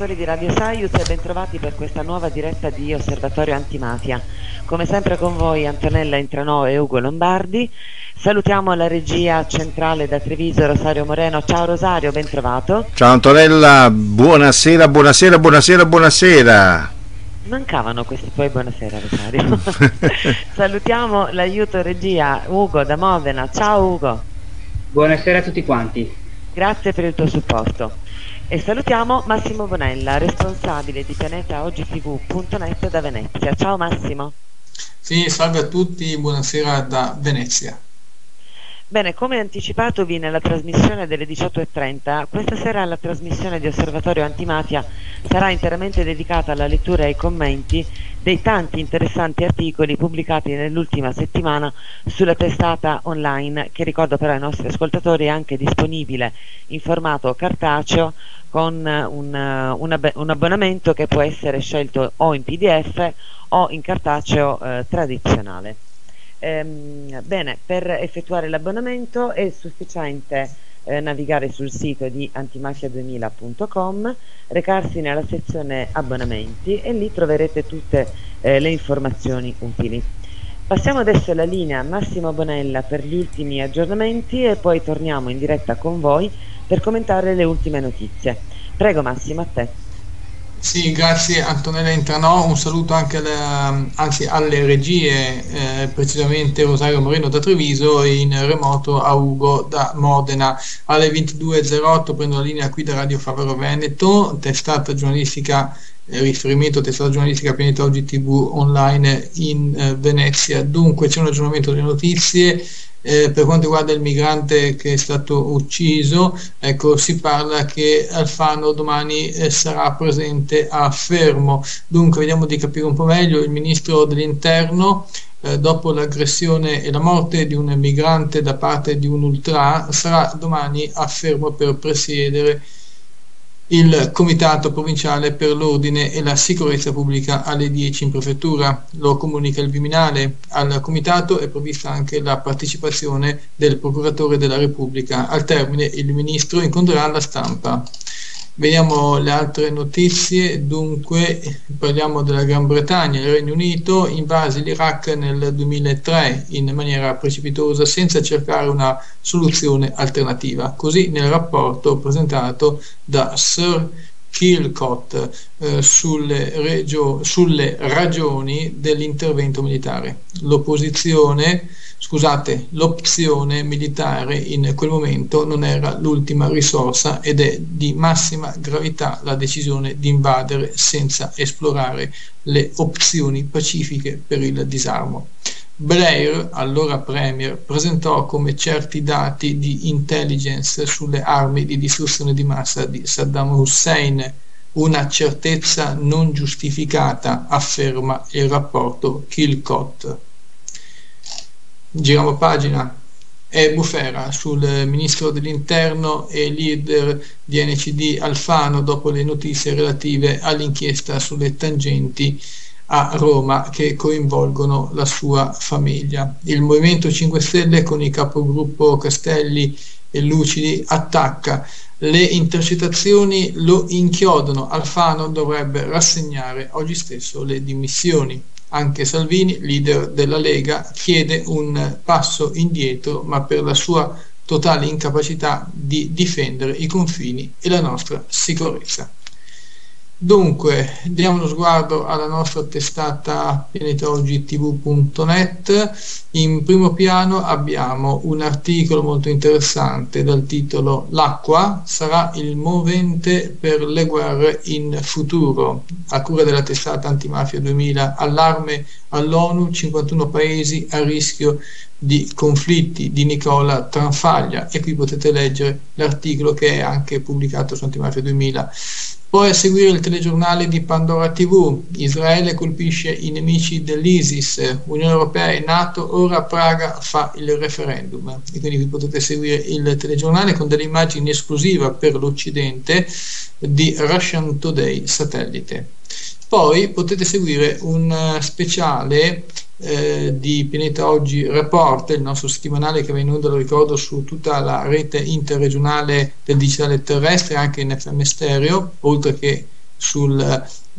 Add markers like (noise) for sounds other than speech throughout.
ascoltatori di Radio Saius e bentrovati per questa nuova diretta di Osservatorio Antimafia. Come sempre con voi Antonella Intranò e Ugo Lombardi. Salutiamo la regia centrale da Treviso, Rosario Moreno. Ciao Rosario, bentrovato. Ciao Antonella, buonasera, buonasera, buonasera, buonasera. Mancavano questi poi buonasera Rosario. (laughs) Salutiamo l'aiuto regia Ugo da Modena. Ciao Ugo. Buonasera a tutti quanti. Grazie per il tuo supporto. E salutiamo Massimo Bonella, responsabile di pianetaogtv.net da Venezia. Ciao Massimo. Sì, salve a tutti, buonasera da Venezia. Bene, come anticipatovi nella trasmissione delle 18.30, questa sera la trasmissione di Osservatorio Antimafia sarà interamente dedicata alla lettura e ai commenti dei tanti interessanti articoli pubblicati nell'ultima settimana sulla testata online, che ricordo però ai nostri ascoltatori è anche disponibile in formato cartaceo con un, un, un abbonamento che può essere scelto o in PDF o in cartaceo eh, tradizionale. Ehm, bene, per effettuare l'abbonamento è sufficiente eh, navigare sul sito di antimafia2000.com, recarsi nella sezione abbonamenti e lì troverete tutte eh, le informazioni utili. Passiamo adesso la linea Massimo Bonella per gli ultimi aggiornamenti e poi torniamo in diretta con voi per commentare le ultime notizie. Prego Massimo, a te. Sì, grazie Antonella Intranò, un saluto anche alle, anzi, alle regie, eh, precisamente Rosario Moreno da Treviso e in remoto a Ugo da Modena. Alle 22.08 prendo la linea qui da Radio Favaro Veneto, testata giornalistica eh, riferimento testata giornalistica Pianeta Oggi TV online in eh, Venezia. Dunque c'è un aggiornamento delle notizie eh, per quanto riguarda il migrante che è stato ucciso, ecco, si parla che Alfano domani eh, sarà presente a Fermo. Dunque, vediamo di capire un po' meglio. Il ministro dell'Interno, eh, dopo l'aggressione e la morte di un migrante da parte di un ultra, sarà domani a Fermo per presiedere il Comitato Provinciale per l'Ordine e la Sicurezza Pubblica alle 10 in prefettura. Lo comunica il Viminale. Al Comitato è prevista anche la partecipazione del Procuratore della Repubblica. Al termine il Ministro incontrerà la stampa. Vediamo le altre notizie, dunque parliamo della Gran Bretagna, il Regno Unito invase l'Iraq nel 2003 in maniera precipitosa senza cercare una soluzione alternativa, così nel rapporto presentato da Sir Kilcott eh, sulle, regio- sulle ragioni dell'intervento militare. L'opposizione Scusate, l'opzione militare in quel momento non era l'ultima risorsa ed è di massima gravità la decisione di invadere senza esplorare le opzioni pacifiche per il disarmo. Blair, allora Premier, presentò come certi dati di intelligence sulle armi di distruzione di massa di Saddam Hussein una certezza non giustificata, afferma il rapporto Kilcott. Giriamo pagina. È Bufera sul ministro dell'interno e leader di NCD Alfano dopo le notizie relative all'inchiesta sulle tangenti a Roma che coinvolgono la sua famiglia. Il Movimento 5 Stelle con il capogruppo Castelli e Lucidi attacca le intercettazioni lo inchiodono. Alfano dovrebbe rassegnare oggi stesso le dimissioni. Anche Salvini, leader della Lega, chiede un passo indietro, ma per la sua totale incapacità di difendere i confini e la nostra sicurezza. Dunque, diamo uno sguardo alla nostra testata pianetaogtv.net. In primo piano abbiamo un articolo molto interessante dal titolo L'acqua sarà il movente per le guerre in futuro, a cura della testata Antimafia 2000, allarme all'ONU, 51 paesi a rischio di conflitti di Nicola Tranfaglia e qui potete leggere l'articolo che è anche pubblicato su Antimafia 2000 poi a seguire il telegiornale di Pandora TV, Israele colpisce i nemici dell'ISIS, Unione Europea e Nato, ora Praga fa il referendum. E quindi vi potete seguire il telegiornale con delle immagini esclusive per l'Occidente di Russian Today satellite. Poi potete seguire un speciale eh, di Pianeta Oggi Report, il nostro settimanale che va in onda, lo ricordo, su tutta la rete interregionale del digitale terrestre, anche in FM stereo, oltre che sul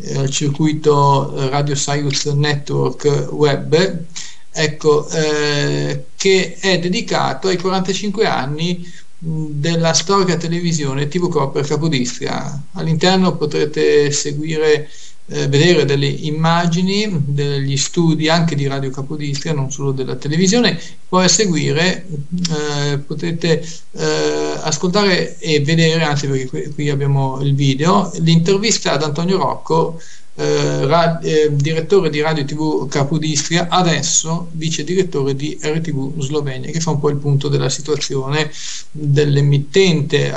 eh, circuito Radio Science Network web, ecco, eh, che è dedicato ai 45 anni della storica televisione TV Corp Capodistria. All'interno potrete seguire eh, vedere delle immagini degli studi anche di Radio Capodistria, non solo della televisione, poi a seguire eh, potete eh, ascoltare e vedere, anzi perché qui, qui abbiamo il video, l'intervista ad Antonio Rocco eh, rad, eh, direttore di Radio TV Capodistria, adesso vice direttore di RTV Slovenia, che fa un po' il punto della situazione dell'emittente.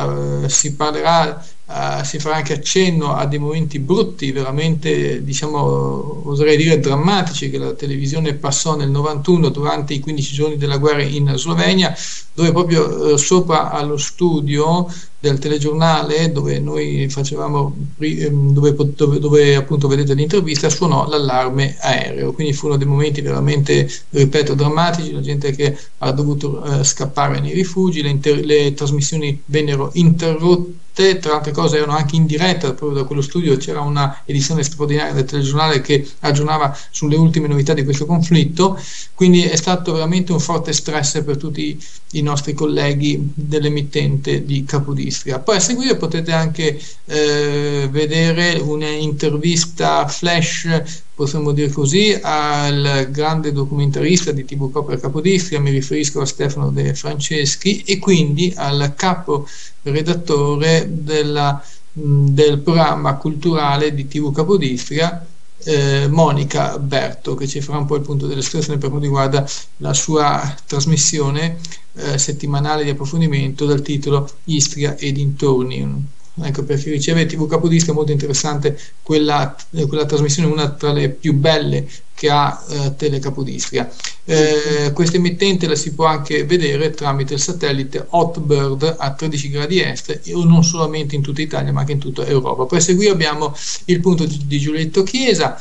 Si parlerà Uh, si farà anche accenno a dei momenti brutti, veramente diciamo, oserei dire drammatici, che la televisione passò nel 91 durante i 15 giorni della guerra in Slovenia, dove proprio uh, sopra allo studio del telegiornale dove noi facevamo ehm, dove, dove, dove, appunto vedete l'intervista suonò l'allarme aereo. Quindi furono dei momenti veramente ripeto drammatici la gente che ha dovuto uh, scappare nei rifugi le, inter- le trasmissioni vennero interrotte tra altre cose erano anche in diretta proprio da quello studio c'era una edizione straordinaria del telegiornale che aggiornava sulle ultime novità di questo conflitto quindi è stato veramente un forte stress per tutti i nostri colleghi dell'emittente di Capodistria. Poi a seguire potete anche eh, vedere un'intervista flash possiamo dire così, al grande documentarista di TV Copper Capodistria, mi riferisco a Stefano De Franceschi, e quindi al capo redattore della, del programma culturale di TV Capodistria, eh, Monica Berto, che ci farà un po' il punto della situazione per quanto riguarda la sua trasmissione eh, settimanale di approfondimento dal titolo Istria e dintorni ecco per chi riceve TV Capodistria è molto interessante quella, eh, quella, trasmissione, una tra le più belle che ha eh, Tele Capodistria. Eh, questa emittente la si può anche vedere tramite il satellite Hotbird a 13 gradi est non solamente in tutta Italia ma anche in tutta Europa. A seguire abbiamo il punto di, Giulietto Chiesa.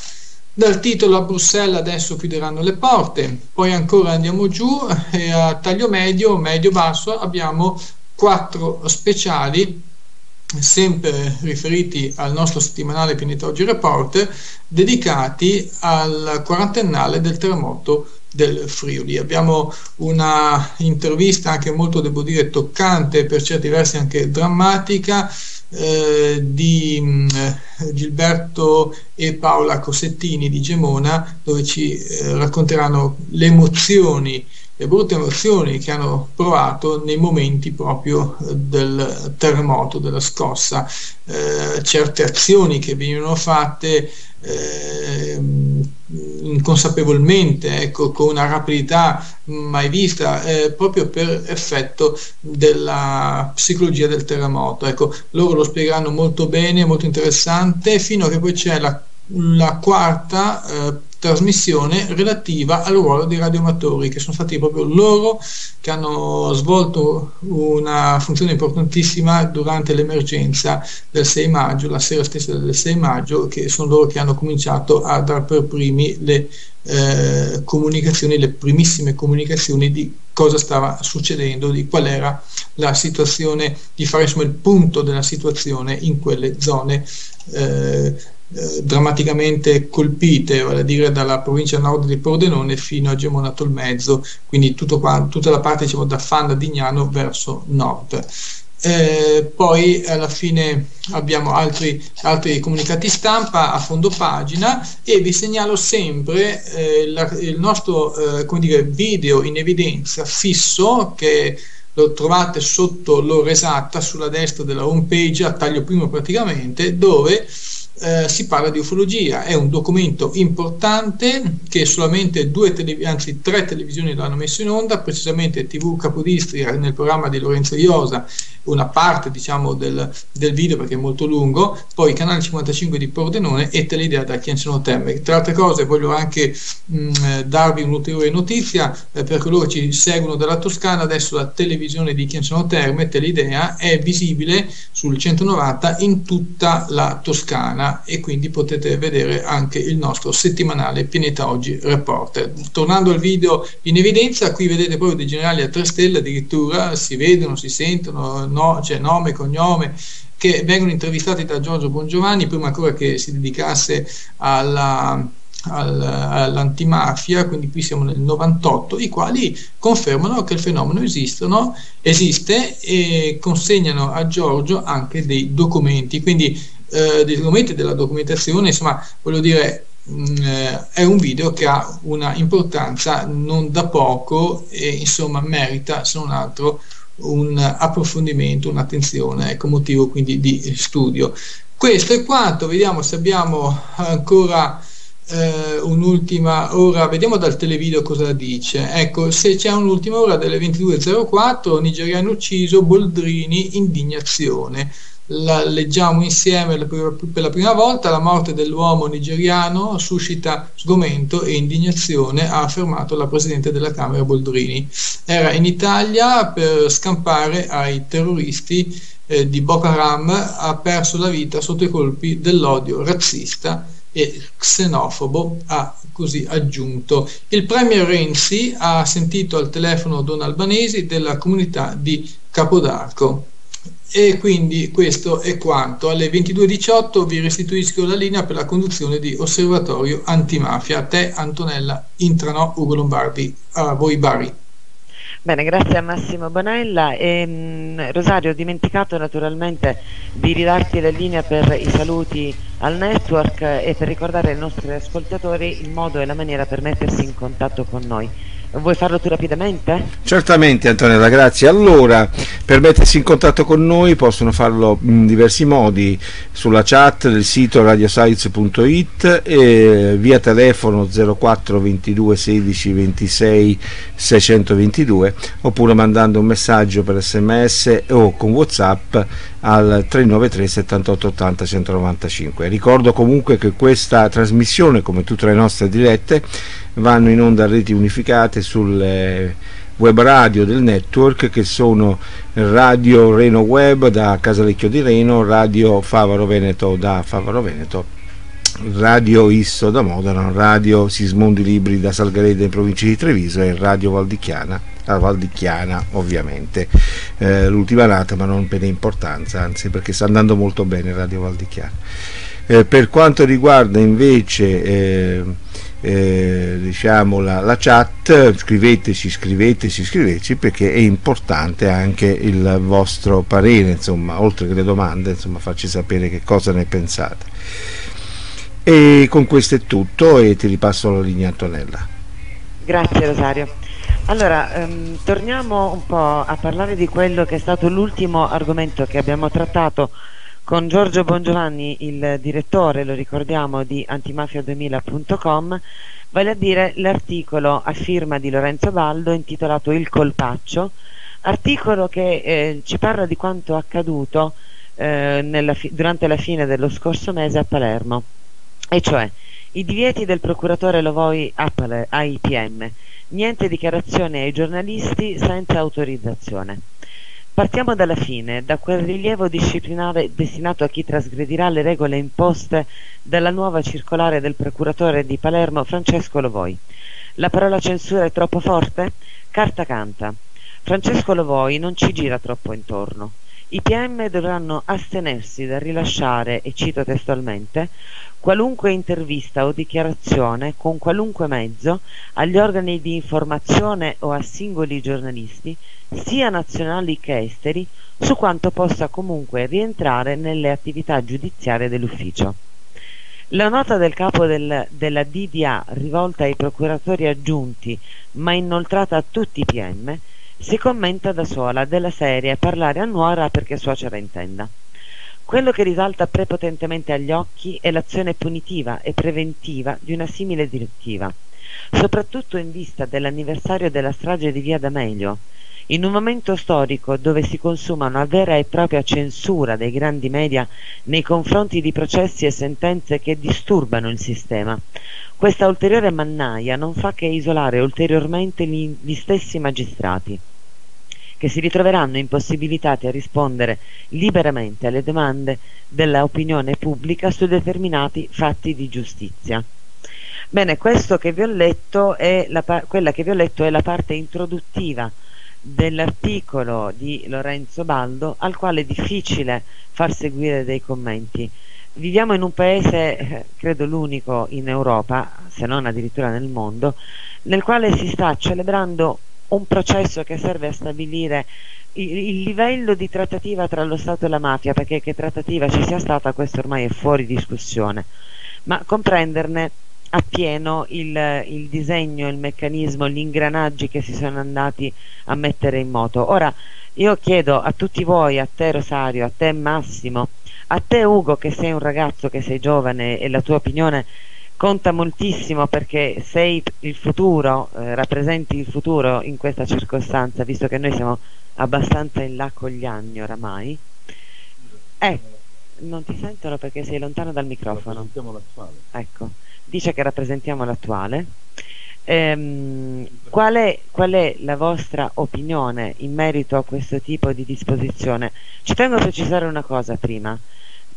Dal titolo a Bruxelles adesso chiuderanno le porte, poi ancora andiamo giù e a taglio medio, medio-basso abbiamo quattro speciali sempre riferiti al nostro settimanale Pianeta Oggi Report, dedicati al quarantennale del terremoto del Friuli. Abbiamo una intervista anche molto, devo dire, toccante, per certi versi anche drammatica, eh, di mh, mm, Gilberto e Paola Cossettini di Gemona, dove ci eh, racconteranno le emozioni le brutte emozioni che hanno provato nei momenti proprio eh, del terremoto, della scossa, eh, certe azioni che venivano fatte eh, inconsapevolmente, ecco, con una rapidità mai vista, eh, proprio per effetto della psicologia del terremoto. Ecco, loro lo spiegheranno molto bene, molto interessante, fino a che poi c'è la, la quarta eh, trasmissione relativa al ruolo dei radioamatori, che sono stati proprio loro che hanno svolto una funzione importantissima durante l'emergenza del 6 maggio, la sera stessa del 6 maggio, che sono loro che hanno cominciato a dar per primi le eh, comunicazioni, le primissime comunicazioni di cosa stava succedendo, di qual era la situazione, di fare insomma il punto della situazione in quelle zone eh, eh, drammaticamente colpite, vale a dire dalla provincia nord di Pordenone fino a Gemonato il Mezzo, quindi qua, tutta la parte diciamo, da Fanda Dignano verso nord. Eh, poi alla fine abbiamo altri, altri, comunicati stampa a fondo pagina e vi segnalo sempre eh, la, il nostro eh, dire, video in evidenza fisso che lo trovate sotto l'ora esatta sulla destra della home page a taglio primo praticamente dove eh, si parla di ufologia, è un documento importante che solamente due telev- anzi tre televisioni l'hanno messo in onda, precisamente TV Capodistria nel programma di Lorenzo Iosa una parte diciamo del, del video perché è molto lungo, poi canale 55 di Pordenone e Teleidea da Chianciano Terme. Tra altre cose voglio anche mh, darvi un'ulteriore notizia eh, per coloro che ci seguono dalla Toscana, adesso la televisione di Chianciano Terme, Teleidea, è visibile sul 190 in tutta la Toscana e quindi potete vedere anche il nostro settimanale Pianeta Oggi Reporter. Tornando al video in evidenza, qui vedete proprio dei generali a tre stelle addirittura, si vedono, si sentono, no, c'è nome, cognome, che vengono intervistati da Giorgio Bongiovanni prima ancora che si dedicasse alla all'antimafia, quindi qui siamo nel 98, i quali confermano che il fenomeno esistono, esiste e consegnano a Giorgio anche dei documenti, quindi eh, dei documenti della documentazione, insomma, voglio dire, mh, mm, eh, è un video che ha una importanza non da poco e insomma merita se non altro un approfondimento, un'attenzione, ecco motivo quindi di studio. Questo è quanto, vediamo se abbiamo ancora eh, un'ultima ora, vediamo dal televideo cosa dice. Ecco, se c'è un'ultima ora delle 22.04, nigeriano ucciso, Boldrini, indignazione. La leggiamo insieme per la prima volta, la morte dell'uomo nigeriano suscita sgomento e indignazione, ha affermato la Presidente della Camera Boldrini. Era in Italia per scampare ai terroristi eh, di Boko Haram, ha perso la vita sotto i colpi dell'odio razzista e xenofobo, ha così aggiunto. Il Premier Renzi ha sentito al telefono Don Albanesi della comunità di Capodarco. E quindi questo è quanto. Alle 22.18 vi restituisco la linea per la conduzione di Osservatorio Antimafia. A te Antonella Intrano, Ugo Lombardi, a voi Bari. Bene, grazie a Massimo Bonella. E, mh, Rosario, ho dimenticato naturalmente di ridarti la linea per i saluti al network e per ricordare ai nostri ascoltatori il modo e la maniera per mettersi in contatto con noi. Vuoi farlo tu rapidamente? Certamente Antonella, grazie. Allora, per mettersi in contatto con noi possono farlo in diversi modi, sulla chat del sito radioscience.it e via telefono 04 22 16 26 622 oppure mandando un messaggio per sms o con whatsapp al 393 78 80 195. Ricordo comunque che questa trasmissione, come tutte le nostre dirette, vanno in onda reti unificate sulle web radio del network che sono Radio Reno Web da Casalecchio di Reno, Radio Favaro Veneto da Favaro Veneto, Radio Isso da Modena, Radio Sismondi Libri da Salgareda in provincia di Treviso e Radio Valdichiana, la Valdichiana ovviamente, eh, l'ultima nata ma non per importanza, anzi perché sta andando molto bene Radio Valdichiana. Eh, per quanto riguarda invece eh, eh, diciamo la, la, chat scriveteci scriveteci scriveteci perché è importante anche il vostro parere insomma oltre che le domande insomma farci sapere che cosa ne pensate. E con questo è tutto e ti ripasso la linea Antonella. Grazie Rosario. Allora ehm, torniamo un po' a parlare di quello che è stato l'ultimo argomento che abbiamo trattato con Giorgio Bongiovanni, il direttore, lo ricordiamo, di antimafia2000.com, vale a dire l'articolo a firma di Lorenzo Baldo intitolato Il colpaccio, articolo che eh, ci parla di quanto accaduto eh, durante la fine dello scorso mese a Palermo, e cioè i divieti del procuratore Lovoi ai PM, niente dichiarazione ai giornalisti senza autorizzazione. Partiamo dalla fine, da quel rilievo disciplinare destinato a chi trasgredirà le regole imposte dalla nuova circolare del procuratore di Palermo Francesco Lovoi. La parola censura è troppo forte? Carta canta. Francesco Lovoi non ci gira troppo intorno. I PM dovranno astenersi dal rilasciare, e cito testualmente, qualunque intervista o dichiarazione con qualunque mezzo agli organi di informazione o a singoli giornalisti sia nazionali che esteri, su quanto possa comunque rientrare nelle attività giudiziarie dell'ufficio. La nota del capo del, della DDA rivolta ai procuratori aggiunti, ma inoltrata a tutti i PM, si commenta da sola della serie parlare a nuora perché suocera intenda. Quello che risalta prepotentemente agli occhi è l'azione punitiva e preventiva di una simile direttiva soprattutto in vista dell'anniversario della strage di Via D'Amelio, in un momento storico dove si consuma una vera e propria censura dei grandi media nei confronti di processi e sentenze che disturbano il sistema. Questa ulteriore mannaia non fa che isolare ulteriormente gli, gli stessi magistrati che si ritroveranno impossibilitati a rispondere liberamente alle domande dell'opinione pubblica su determinati fatti di giustizia. Bene, quella che vi ho letto è la parte introduttiva dell'articolo di Lorenzo Baldo al quale è difficile far seguire dei commenti. Viviamo in un paese, eh, credo l'unico in Europa, se non addirittura nel mondo, nel quale si sta celebrando un processo che serve a stabilire il, il, livello di trattativa tra lo Stato e la mafia, perché che trattativa ci sia stata, questo ormai è fuori discussione, ma comprenderne appieno il, il disegno, il meccanismo, gli ingranaggi che si sono andati a mettere in moto. Ora, io chiedo a tutti voi, a te Rosario, a te Massimo, a te Ugo che sei un ragazzo, che sei giovane e la tua opinione conta moltissimo perché sei il futuro, eh, rappresenti il futuro in questa circostanza, visto che noi siamo abbastanza in là con gli anni oramai. Eh, non ti sentono perché sei lontano dal microfono. Ecco dice che rappresentiamo l'attuale. Ehm, qual, è, qual, è, la vostra opinione in merito a questo tipo di disposizione? Ci tengo a precisare una cosa prima.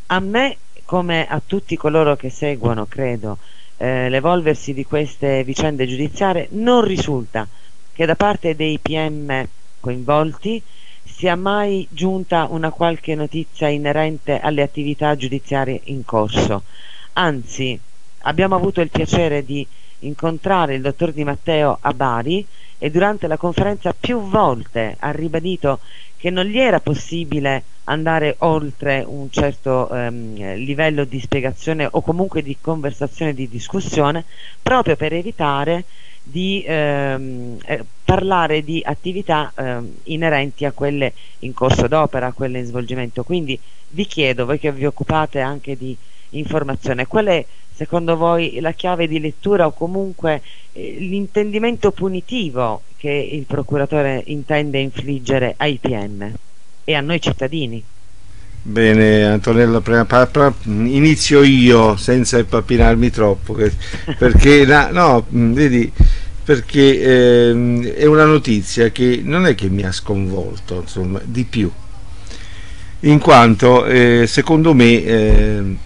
A me, come a tutti coloro che seguono, credo, eh, l'evolversi di queste vicende giudiziarie, non risulta che da parte dei PM coinvolti sia mai giunta una qualche notizia inerente alle attività giudiziarie in corso. Anzi, abbiamo avuto il piacere di incontrare il dottor Di Matteo a Bari e durante la conferenza più volte ha ribadito che non gli era possibile andare oltre un certo ehm, livello di spiegazione o comunque di conversazione, di discussione, proprio per evitare di ehm, eh, parlare di attività ehm, inerenti a quelle in corso d'opera, a quelle in svolgimento. Quindi vi chiedo, voi che vi occupate anche di informazione, qual è secondo voi la chiave di lettura o comunque eh, l'intendimento punitivo che il procuratore intende infliggere ai PM e a noi cittadini? Bene Antonella, inizio io senza impapinarmi troppo (laughs) perché no, no vedi perché eh, è una notizia che non è che mi ha sconvolto insomma di più in quanto eh, secondo me eh,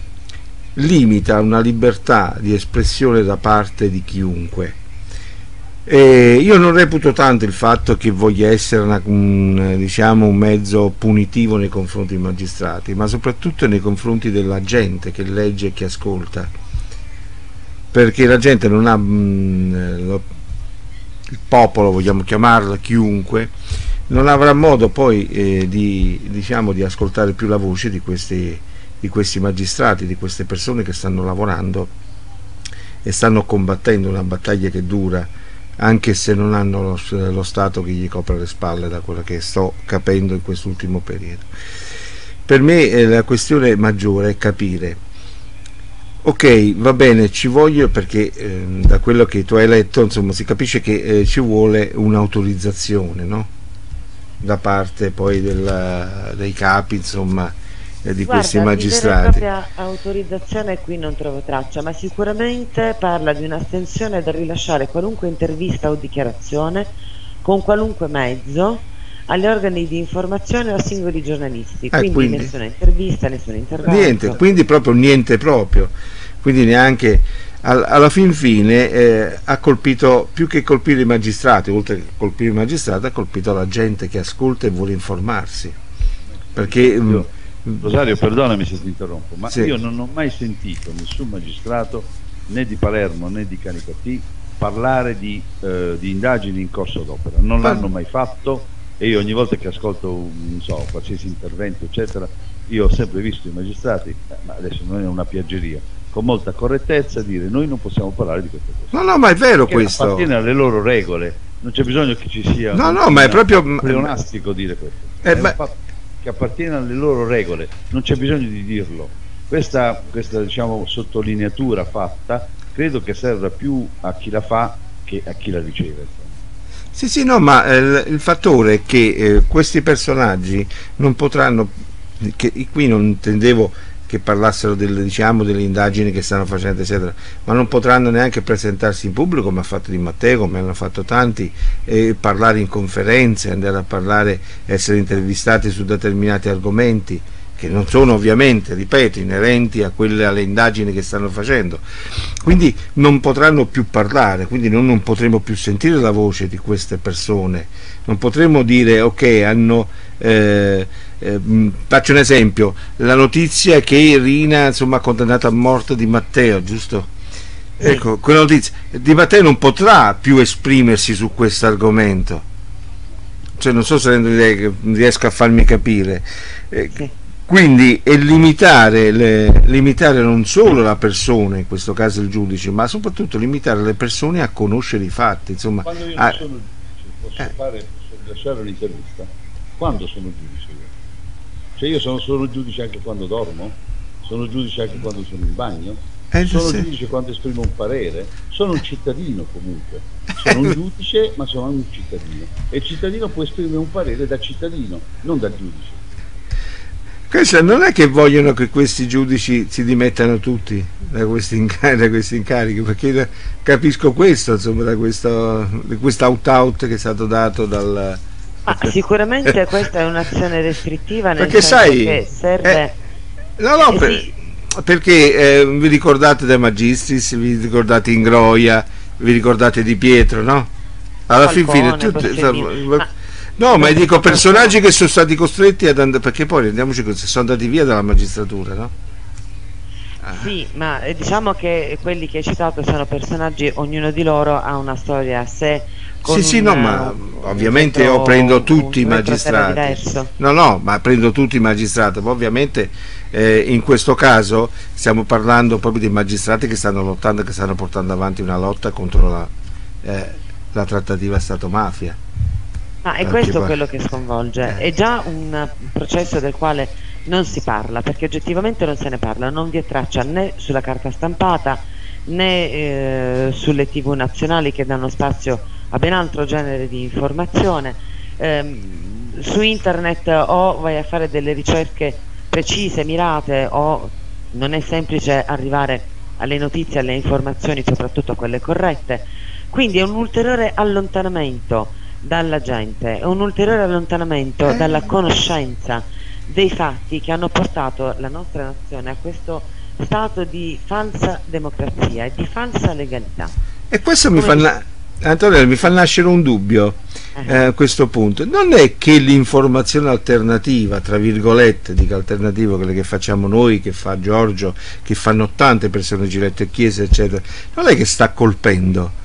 limita una libertà di espressione da parte di chiunque. E io non reputo tanto il fatto che voglia essere una, un, diciamo, un mezzo punitivo nei confronti dei magistrati, ma soprattutto nei confronti della gente che legge e che ascolta, perché la gente non ha mh, lo, il popolo, vogliamo chiamarlo, chiunque, non avrà modo poi eh, di, diciamo, di ascoltare più la voce di questi di questi magistrati, di queste persone che stanno lavorando e stanno combattendo una battaglia che dura anche se non hanno lo, lo Stato che gli copre le spalle da quello che sto capendo in quest'ultimo periodo. Per me eh, la questione maggiore è capire ok va bene ci voglio perché eh, da quello che tu hai letto insomma si capisce che eh, ci vuole un'autorizzazione no? da parte poi della, dei capi insomma eh, di Guarda, questi magistrati. La propria autorizzazione qui non trovo traccia, ma sicuramente parla di un'astensione dal rilasciare qualunque intervista o dichiarazione con qualunque mezzo agli organi di informazione o a singoli giornalisti. Quindi, eh, quindi nessuna intervista, nessun intervento. Niente, quindi proprio niente proprio. Quindi neanche alla fin fine eh, ha colpito più che colpire i magistrati, oltre che colpire i magistrati, ha colpito la gente che ascolta e vuole informarsi. Perché io Rosario, perdonami se ti interrompo, ma sì. io non ho mai sentito nessun magistrato né di Palermo né di Caricati parlare di, eh, di indagini in corso d'opera. Non l'hanno mai fatto e io ogni volta che ascolto un, so, qualsiasi intervento, eccetera, io ho sempre visto i magistrati, eh, ma adesso non è una piaggeria, con molta correttezza dire noi non possiamo parlare di queste cose. No, no, ma è vero Perché questo. Appartiene alle loro regole, non c'è bisogno che ci sia no, no, ma è proprio pleonastico dire questo. Eh, beh, che appartiene alle loro regole, non c'è bisogno di dirlo. Questa, questa diciamo, sottolineatura fatta credo che serva più a chi la fa che a chi la riceve. Sì, sì, no, ma eh, il fattore è che eh, questi personaggi non potranno, che, qui non intendevo che parlassero del, diciamo, delle indagini che stanno facendo, eccetera, ma non potranno neanche presentarsi in pubblico, come ha fatto Di Matteo, come hanno fatto tanti, e parlare in conferenze, andare a parlare, essere intervistati su determinati argomenti che non sono ovviamente, ripeto, inerenti a quelle, alle indagini che stanno facendo. Quindi non potranno più parlare, quindi noi non potremo più sentire la voce di queste persone, non potremo dire ok, hanno... Eh, eh, faccio un esempio, la notizia che Rina insomma, ha condannato a morte di Matteo, giusto? Ecco, quella notizia, Di Matteo non potrà più esprimersi su questo argomento. Cioè, non so se riesco a farmi capire. Eh, quindi è limitare, le, limitare, non solo la persona, in questo caso il giudice, ma soprattutto limitare le persone a conoscere i fatti. Insomma, quando io a... sono giudice, posso, eh. fare, posso lasciare un'intervista? Quando sono giudice? Cioè io sono solo giudice anche quando dormo? Sono giudice anche quando sono in bagno? Eh, sono sì. giudice quando esprimo un parere? Sono un cittadino comunque. Sono un (laughs) giudice ma sono anche un cittadino. E il cittadino può esprimere un parere da cittadino, non da giudice. Questo non è che vogliono che questi giudici si dimettano tutti da questi, incarichi, da questi incarichi perché capisco questo, insomma, da questo out-out che è stato dato dal... Ah, sicuramente questa è un'azione restrittiva nel perché sai, che serve... Eh, no, no, eh, per, sì. perché eh, vi ricordate De Magistris, vi ricordate Ingroia, vi ricordate Di Pietro, no? Alla Falcone, fin fine... Tutti, No, ma dico personaggi che sono stati costretti ad andare, perché poi rendiamoci conto, sono andati via dalla magistratura, no? Sì, ma eh, diciamo che quelli che hai citato sono personaggi, ognuno di loro ha una storia a sé. Sì, sì, no, ma ovviamente io prendo tutti i magistrati. No, no, ma prendo tutti i magistrati, ma ovviamente eh, in questo caso stiamo parlando proprio di magistrati che stanno lottando, che stanno portando avanti una lotta contro la, eh, la trattativa Stato-mafia. Ma è questo quello che sconvolge. È già un processo del quale non si parla, perché oggettivamente non se ne parla, non vi è traccia né sulla carta stampata né eh, sulle tv nazionali che danno spazio a ben altro genere di informazione. Eh, su internet o vai a fare delle ricerche precise, mirate, o non è semplice arrivare alle notizie, alle informazioni, soprattutto a quelle corrette. Quindi è un ulteriore allontanamento dalla gente, è un ulteriore allontanamento eh. dalla conoscenza dei fatti che hanno portato la nostra nazione a questo stato di falsa democrazia e di falsa legalità. E questo mi fa, na- Antonella, mi fa nascere un dubbio uh-huh. eh, a questo punto. Non è che l'informazione alternativa, tra virgolette, dico alternativa, quelle che facciamo noi, che fa Giorgio, che fanno tante persone, Giretto e Chiesa, eccetera, non è che sta colpendo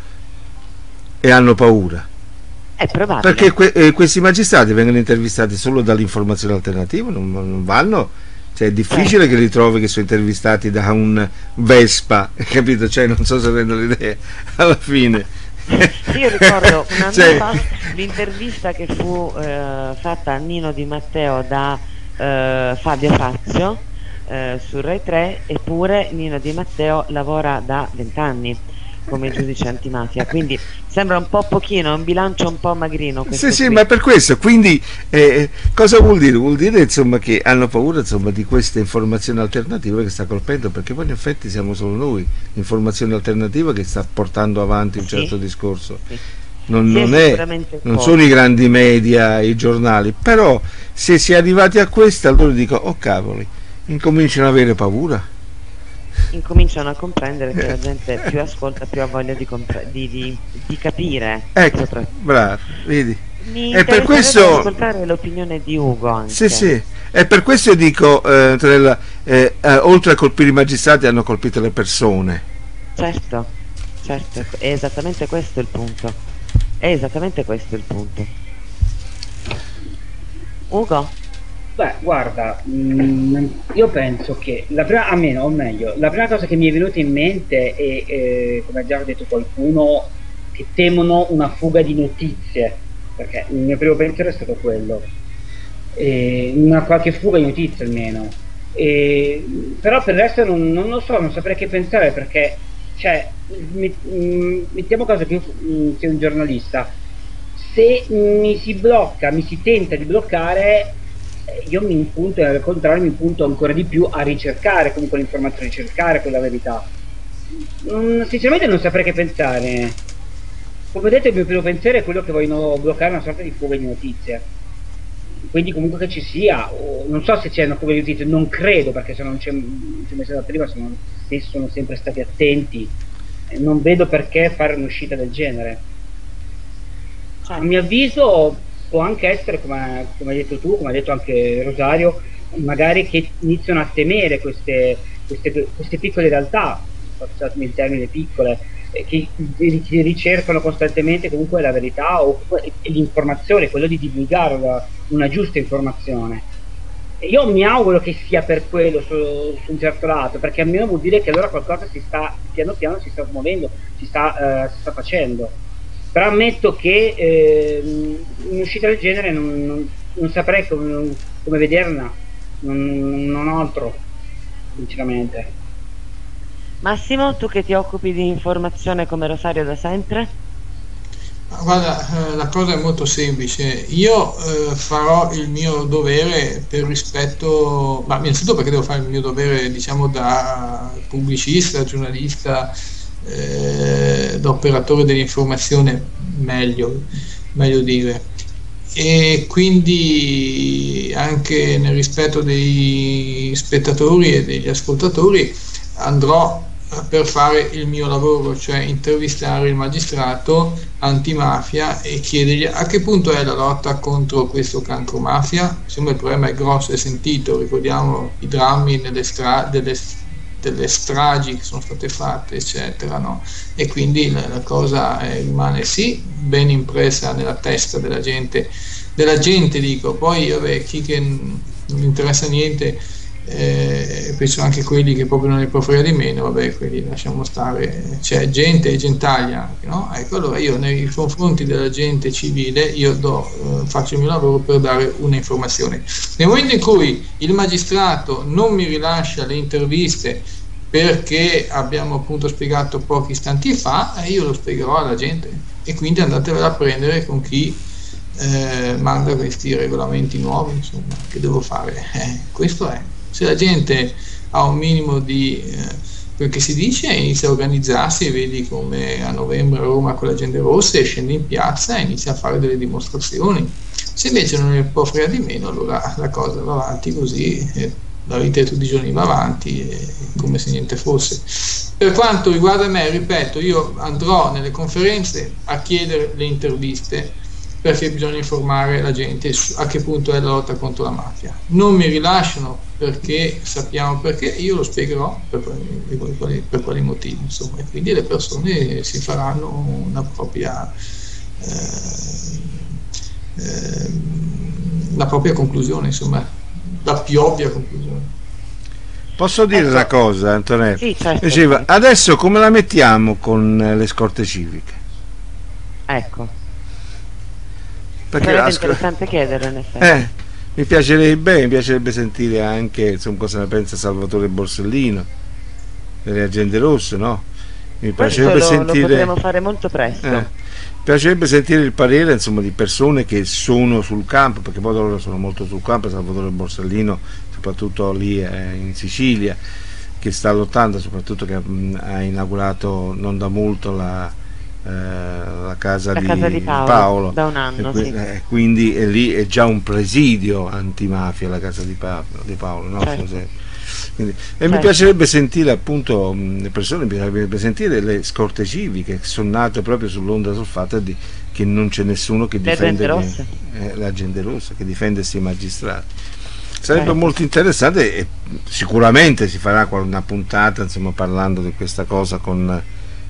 e hanno paura è probabile. Perché que- eh, questi magistrati vengono intervistati solo dall'informazione alternativa, non, non vanno cioè, è difficile eh. che li trovi che sono intervistati da un Vespa, (laughs) capito? Cioè, non so se rendo l'idea (laughs) alla fine. Io ricordo (laughs) un anno cioè... fa l'intervista che fu eh, fatta a Nino Di Matteo da eh, Fabio Fazio eh, su Rai 3, eppure Nino Di Matteo lavora da vent'anni come giudice antimafia, quindi sembra un po' pochino, un bilancio un po' magrino. Sì, sì, qui. ma è per questo, quindi eh, cosa vuol dire? Vuol dire insomma, che hanno paura insomma, di questa informazione alternativa che sta colpendo, perché poi in effetti siamo solo noi, l'informazione alternativa che sta portando avanti un certo discorso. Sì. Non, non, è, non sono i grandi media, i giornali, però se si è arrivati a questo allora dico, oh cavoli, incominciano ad avere paura incominciano a comprendere che la gente più ascolta più ha voglia di, di, di, di capire. Ecco, bravo, vedi. Mi è per questo ascoltare l'opinione di Ugo anche. Sì, sì. E per questo io dico, eh, la, eh, eh, oltre a colpire i magistrati hanno colpito le persone. Certo, certo, è esattamente questo il punto. È esattamente questo il punto. Ugo? Beh, guarda, mh, mm, io penso che la prima, almeno, o meglio, la prima cosa che mi è venuta in mente è, eh, come ha già detto qualcuno, che temono una fuga di notizie, perché il mio primo pensiero è stato quello, e una qualche fuga di notizie almeno. E, però per il resto non, non, lo so, non saprei che pensare perché cioè, mm, mettiamo caso che io mm, sia un giornalista, se mi si blocca, mi si tenta di bloccare, io mi impunto, al contrario mi impunto ancora di più a ricercare comunque l'informazione, a ricercare quella verità. Mm, sinceramente non saprei che pensare. Come detto il mio primo pensiero è quello che vogliono bloccare una sorta di fuga di notizie. Quindi comunque che ci sia, non so se c'è una fuga di notizie, non credo perché se non c'è, come si prima sono, se sono sempre stati attenti, non vedo perché fare un'uscita del genere. Cioè, a mio avviso può anche essere, come, come, hai detto tu, come ha detto anche Rosario, magari che iniziano a temere queste, queste, queste piccole realtà, passatemi il termine piccole, eh, che, ricercano costantemente comunque la verità o l'informazione, quello di divulgare una, una giusta informazione. Io mi auguro che sia per quello su, su, un certo lato, perché almeno vuol dire che allora qualcosa si sta, piano piano si sta muovendo, si sta, uh, si sta facendo. Però ammetto che eh, un'uscita del genere non, non, non saprei come, come vederla, non, non ho altro, sinceramente. Massimo, tu che ti occupi di informazione come Rosario da sempre? Guarda, eh, la cosa è molto semplice. Io eh, farò il mio dovere per rispetto, ma innanzitutto perché devo fare il mio dovere, diciamo, da pubblicista, giornalista, eh, da operatore dell'informazione, meglio, meglio dire. E quindi anche nel rispetto dei spettatori e degli ascoltatori andrò per fare il mio lavoro, cioè intervistare il magistrato antimafia e chiedergli a che punto è la lotta contro questo cancro mafia. Insomma il problema è grosso e sentito, ricordiamo i drammi delle, stra- delle, delle stragi che sono state fatte, eccetera, no? e quindi la, la cosa è, rimane sì ben impressa nella testa della gente, della gente dico, poi vabbè, chi che non interessa niente eh, poi sono anche quelli che proprio non ne può fregare di meno, vabbè, quelli lasciamo stare, c'è gente e gentaglia anche, no? Ecco, allora io nei confronti della gente civile io do, eh, faccio il mio lavoro per dare un'informazione. Nel momento in cui il magistrato non mi rilascia le interviste perché abbiamo appunto spiegato pochi istanti fa, eh, io lo spiegherò alla gente. E quindi andatevela a prendere con chi eh, manda questi regolamenti nuovi, insomma, che devo fare. Eh, questo è. Se la gente ha un minimo di eh, quel che si dice inizia a organizzarsi vedi come a novembre a Roma con la gente rossa e scende in piazza e inizia a fare delle dimostrazioni. Se invece non ne può fregare di meno allora la cosa va avanti così la vita di tutti i giorni va avanti eh, come se niente fosse. Per quanto riguarda me ripeto io andrò nelle conferenze a chiedere le interviste perché bisogna informare la gente a che punto è la lotta contro la mafia. Non mi rilasciano perché sappiamo perché, io lo spiegherò per, per, quali, per quali, motivi, insomma, e quindi le persone si faranno una propria, eh, eh, la propria conclusione, insomma, la più ovvia conclusione. Posso dire ecco. una cosa, Antonello? Sì, certo. Diceva, adesso come la mettiamo con le scorte civiche? Ecco. Perché Sarebbe ascol- interessante chiedere in effetti. Eh, mi piacerebbe, mi piacerebbe sentire anche insomma, cosa ne pensa Salvatore Borsellino delle agende rosse, no? Mi piacerebbe lo, sentire... lo potremo fare molto presto. Eh, piacerebbe sentire il parere insomma, di persone che sono sul campo, perché poi loro sono molto sul campo, Salvatore Borsellino, soprattutto lì eh, in Sicilia, che sta lottando, soprattutto che mh, ha inaugurato non da molto la, eh, la casa, la di, casa di, Paolo, Paolo, da un anno. E, sì. eh, quindi è lì è già un presidio antimafia la casa di Paolo, di Paolo no? certo. Quindi, e certo. mi piacerebbe sentire appunto le persone, mi piacerebbe sentire le scorte civiche che sono nate proprio sull'onda sul fatto di, che non c'è nessuno che difende eh, la gente rossa, che difende questi magistrati. Sarebbe certo. molto interessante e sicuramente si farà una puntata insomma, parlando di questa cosa con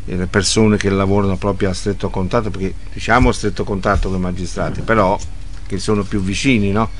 le persone che lavorano proprio a stretto contatto, perché diciamo a stretto contatto con i magistrati, però che sono più vicini, no?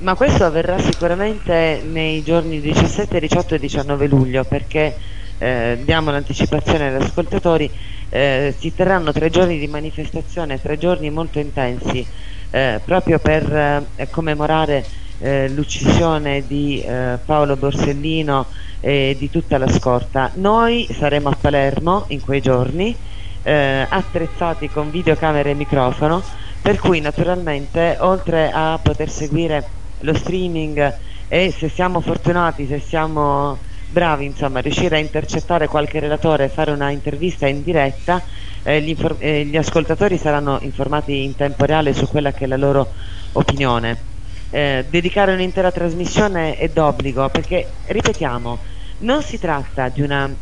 Ma questo avverrà sicuramente nei giorni 17, 18 e 19 luglio, perché eh, diamo l'anticipazione agli ascoltatori, eh, si terranno tre giorni di manifestazione, tre giorni molto intensi, eh, proprio per eh, commemorare eh, l'uccisione di eh, Paolo Borsellino e di tutta la scorta. Noi saremo a Palermo in quei giorni, attrezzati con videocamere e microfono, per cui naturalmente oltre a poter seguire lo streaming e se siamo fortunati, se siamo bravi insomma, riuscire a intercettare qualche relatore e fare una intervista in diretta, eh, gli, eh, gli, ascoltatori saranno informati in tempo reale su quella che è la loro opinione. Eh, dedicare un'intera trasmissione è d'obbligo perché, ripetiamo, non si tratta di una,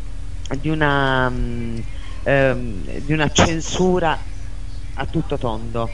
di una, um, um, di una censura a tutto tondo,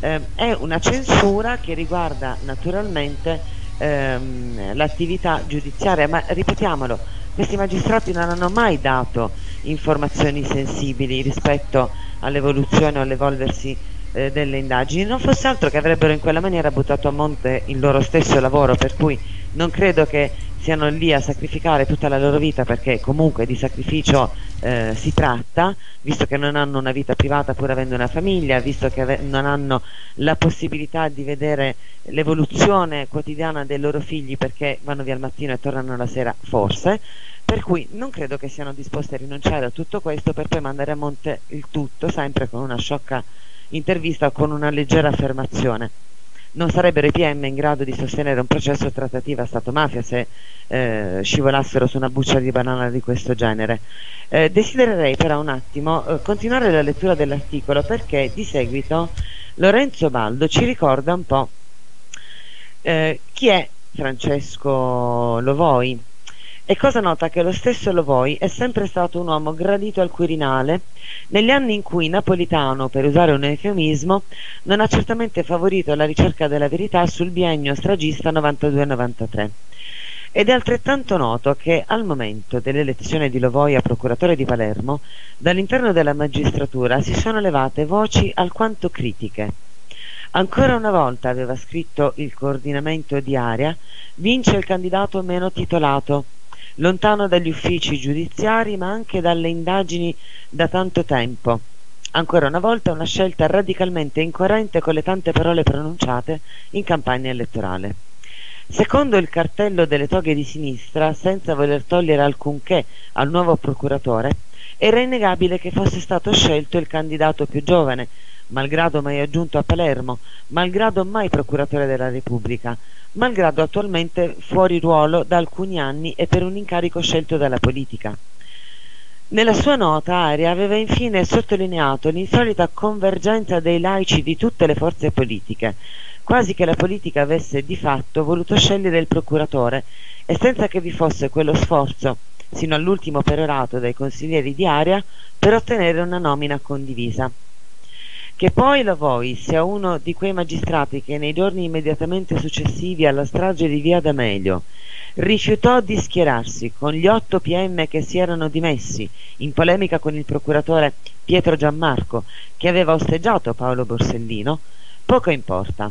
eh, è una censura che riguarda naturalmente ehm, l'attività giudiziaria, ma ripetiamolo, questi magistrati non hanno mai dato informazioni sensibili rispetto all'evoluzione o all'evolversi eh, delle indagini, non fosse altro che avrebbero in quella maniera buttato a monte il loro stesso lavoro, per cui non credo che siano lì a sacrificare tutta la loro vita perché comunque di sacrificio eh, si tratta, visto che non hanno una vita privata pur avendo una famiglia, visto che non hanno la possibilità di vedere l'evoluzione quotidiana dei loro figli perché vanno via al mattino e tornano la sera, forse, per cui non credo che siano disposti a rinunciare a tutto questo per poi mandare a monte il tutto, sempre con una sciocca intervista o con una leggera affermazione non sarebbero i PM in grado di sostenere un processo trattativa Stato-mafia se eh, scivolassero su una buccia di banana di questo genere. Eh, desidererei però un attimo eh, continuare la lettura dell'articolo perché di seguito Lorenzo Baldo ci ricorda un po' eh, chi è Francesco Lovoi e cosa nota che lo stesso Lovoi è sempre stato un uomo gradito al Quirinale negli anni in cui Napolitano, per usare un eufemismo, non ha certamente favorito la ricerca della verità sul biennio stragista 92-93. Ed è altrettanto noto che al momento dell'elezione di Lovoi a procuratore di Palermo, dall'interno della magistratura si sono levate voci alquanto critiche. Ancora una volta aveva scritto il coordinamento di area, vince il candidato meno titolato, lontano dagli uffici giudiziari ma anche dalle indagini da tanto tempo. Ancora una volta una scelta radicalmente incoerente con le tante parole pronunciate in campagna elettorale. Secondo il cartello delle toghe di sinistra, senza voler togliere alcunché al nuovo procuratore, era innegabile che fosse stato scelto il candidato più giovane, malgrado mai aggiunto a Palermo, malgrado mai procuratore della Repubblica, malgrado attualmente fuori ruolo da alcuni anni e per un incarico scelto dalla politica. Nella sua nota Aria aveva infine sottolineato l'insolita convergenza dei laici di tutte le forze politiche, quasi che la politica avesse di fatto voluto scegliere il procuratore e senza che vi fosse quello sforzo, sino all'ultimo perorato dai consiglieri di Aria, per ottenere una nomina condivisa. Che poi la Voi sia uno di quei magistrati che nei giorni immediatamente successivi alla strage di Via D'Amelio rifiutò di schierarsi con gli otto PM che si erano dimessi in polemica con il procuratore Pietro Giammarco che aveva osteggiato Paolo Borsellino, poco importa.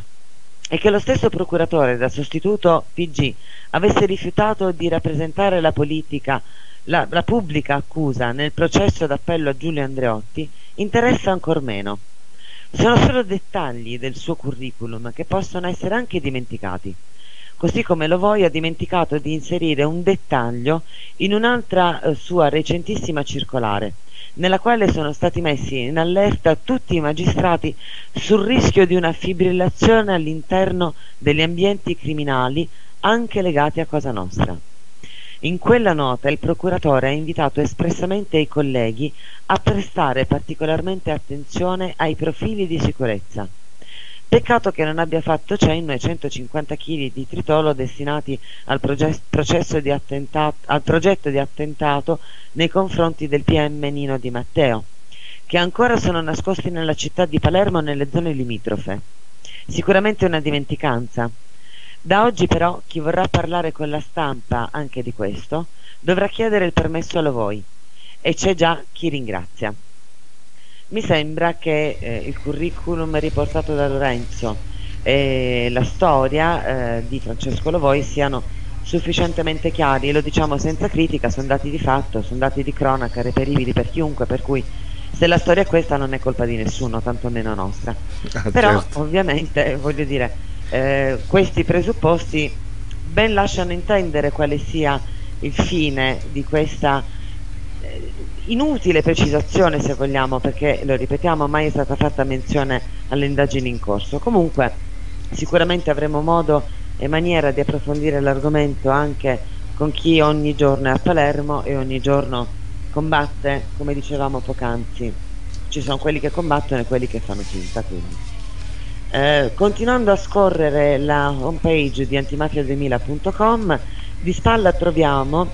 E che lo stesso procuratore da sostituto PG avesse rifiutato di rappresentare la politica, la, la pubblica accusa nel processo d'appello a Giulio Andreotti interessa ancor meno. Sono solo dettagli del suo curriculum che possono essere anche dimenticati, così come Lovoi ha dimenticato di inserire un dettaglio in un'altra eh, sua recentissima circolare, nella quale sono stati messi in allerta tutti i magistrati sul rischio di una fibrillazione all'interno degli ambienti criminali anche legati a Cosa Nostra. In quella nota il procuratore ha invitato espressamente i colleghi a prestare particolarmente attenzione ai profili di sicurezza. Peccato che non abbia fatto cenno ai 150 kg di tritolo destinati al, di al progetto di attentato nei confronti del PM Nino Di Matteo, che ancora sono nascosti nella città di Palermo e nelle zone limitrofe. Sicuramente una dimenticanza, da oggi però chi vorrà parlare con la stampa anche di questo dovrà chiedere il permesso a voi e c'è già chi ringrazia. Mi sembra che eh, il curriculum riportato da Lorenzo e la storia eh, di Francesco Lovoi siano sufficientemente chiari e lo diciamo senza critica, sono dati di fatto, sono dati di cronaca reperibili per chiunque, per cui se la storia è questa non è colpa di nessuno, tantomeno nostra. Ah, Però certo. ovviamente voglio dire eh, questi presupposti ben lasciano intendere quale sia il fine di questa eh, inutile precisazione se vogliamo perché lo ripetiamo mai è stata fatta menzione alle indagini in corso. Comunque sicuramente avremo modo e maniera di approfondire l'argomento anche con chi ogni giorno è a Palermo e ogni giorno combatte come dicevamo poc'anzi. Ci sono quelli che combattono e quelli che fanno finta quindi eh, continuando a scorrere la home page di antimafia2000.com di spalla troviamo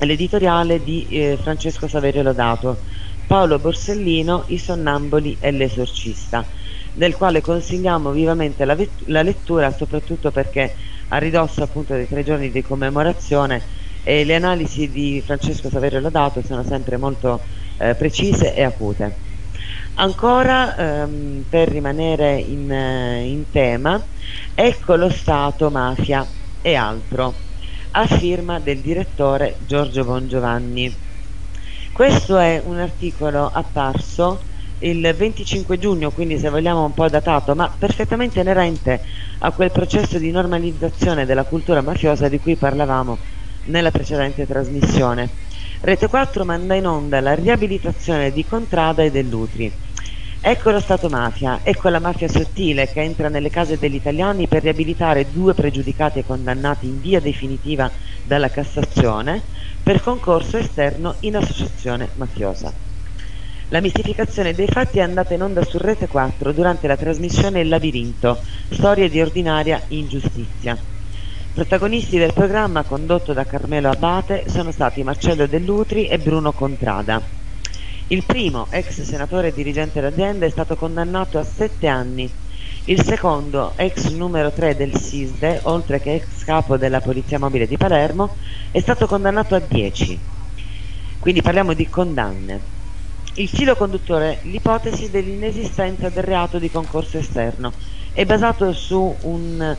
l'editoriale di eh, Francesco Saverio Lodato, Paolo Borsellino, I sonnamboli e l'esorcista, del quale consigliamo vivamente la, la, lettura soprattutto perché a ridosso appunto dei tre giorni di commemorazione eh, le analisi di Francesco Saverio Lodato sono sempre molto eh, precise e acute. Ancora ehm, per rimanere in, eh, in tema, ecco lo Stato, mafia e altro a firma del direttore Giorgio Bongiovanni. Questo è un articolo apparso il 25 giugno, quindi se vogliamo un po' datato, ma perfettamente inerente a quel processo di normalizzazione della cultura mafiosa di cui parlavamo nella precedente trasmissione. Rete 4 manda in onda la riabilitazione di Contrada e dell'Utri Ecco lo Stato mafia, ecco la mafia sottile che entra nelle case degli italiani per riabilitare due pregiudicati e condannati in via definitiva dalla Cassazione per concorso esterno in associazione mafiosa. La mistificazione dei fatti è andata in onda su Rete 4 durante la trasmissione Il Labirinto, storie di ordinaria ingiustizia. Protagonisti del programma condotto da Carmelo Abate sono stati Marcello Dell'Utri e Bruno Contrada. Il primo, ex senatore e dirigente d'azienda, è stato condannato a sette anni. Il secondo, ex numero 3 del SISDE, oltre che ex capo della Polizia Mobile di Palermo, è stato condannato a 10. Quindi parliamo di condanne. Il filo conduttore, l'ipotesi dell'inesistenza del reato di concorso esterno, è basato su un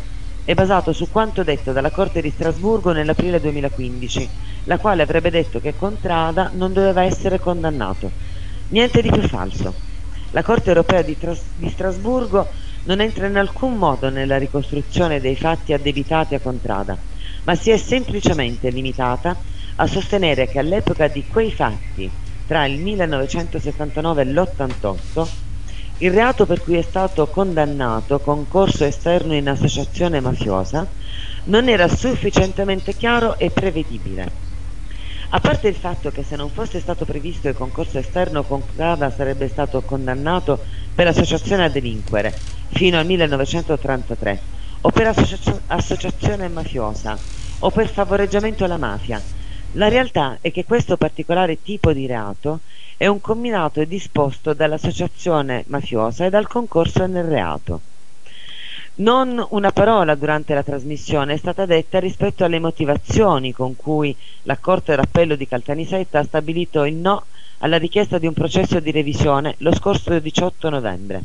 è basato su quanto detto dalla Corte di Strasburgo nell'aprile 2015, la quale avrebbe detto che Contrada non doveva essere condannato. Niente di più falso. La Corte europea di, di Strasburgo non entra in alcun modo nella ricostruzione dei fatti addebitati a Contrada, ma si è semplicemente limitata a sostenere che all'epoca di quei fatti, tra il 1979 e l'88, il reato per cui è stato condannato, concorso esterno in associazione mafiosa, non era sufficientemente chiaro e prevedibile. A parte il fatto che se non fosse stato previsto il concorso esterno, Conclava sarebbe stato condannato per associazione a delinquere fino al 1933, o per associa associazione mafiosa, o per favoreggiamento alla mafia. La realtà è che questo particolare tipo di reato è un combinato disposto dall'associazione mafiosa e dal concorso nel reato. Non una parola durante la trasmissione è stata detta rispetto alle motivazioni con cui la Corte d'Appello di Caltanissetta ha stabilito il no alla richiesta di un processo di revisione lo scorso 18 novembre.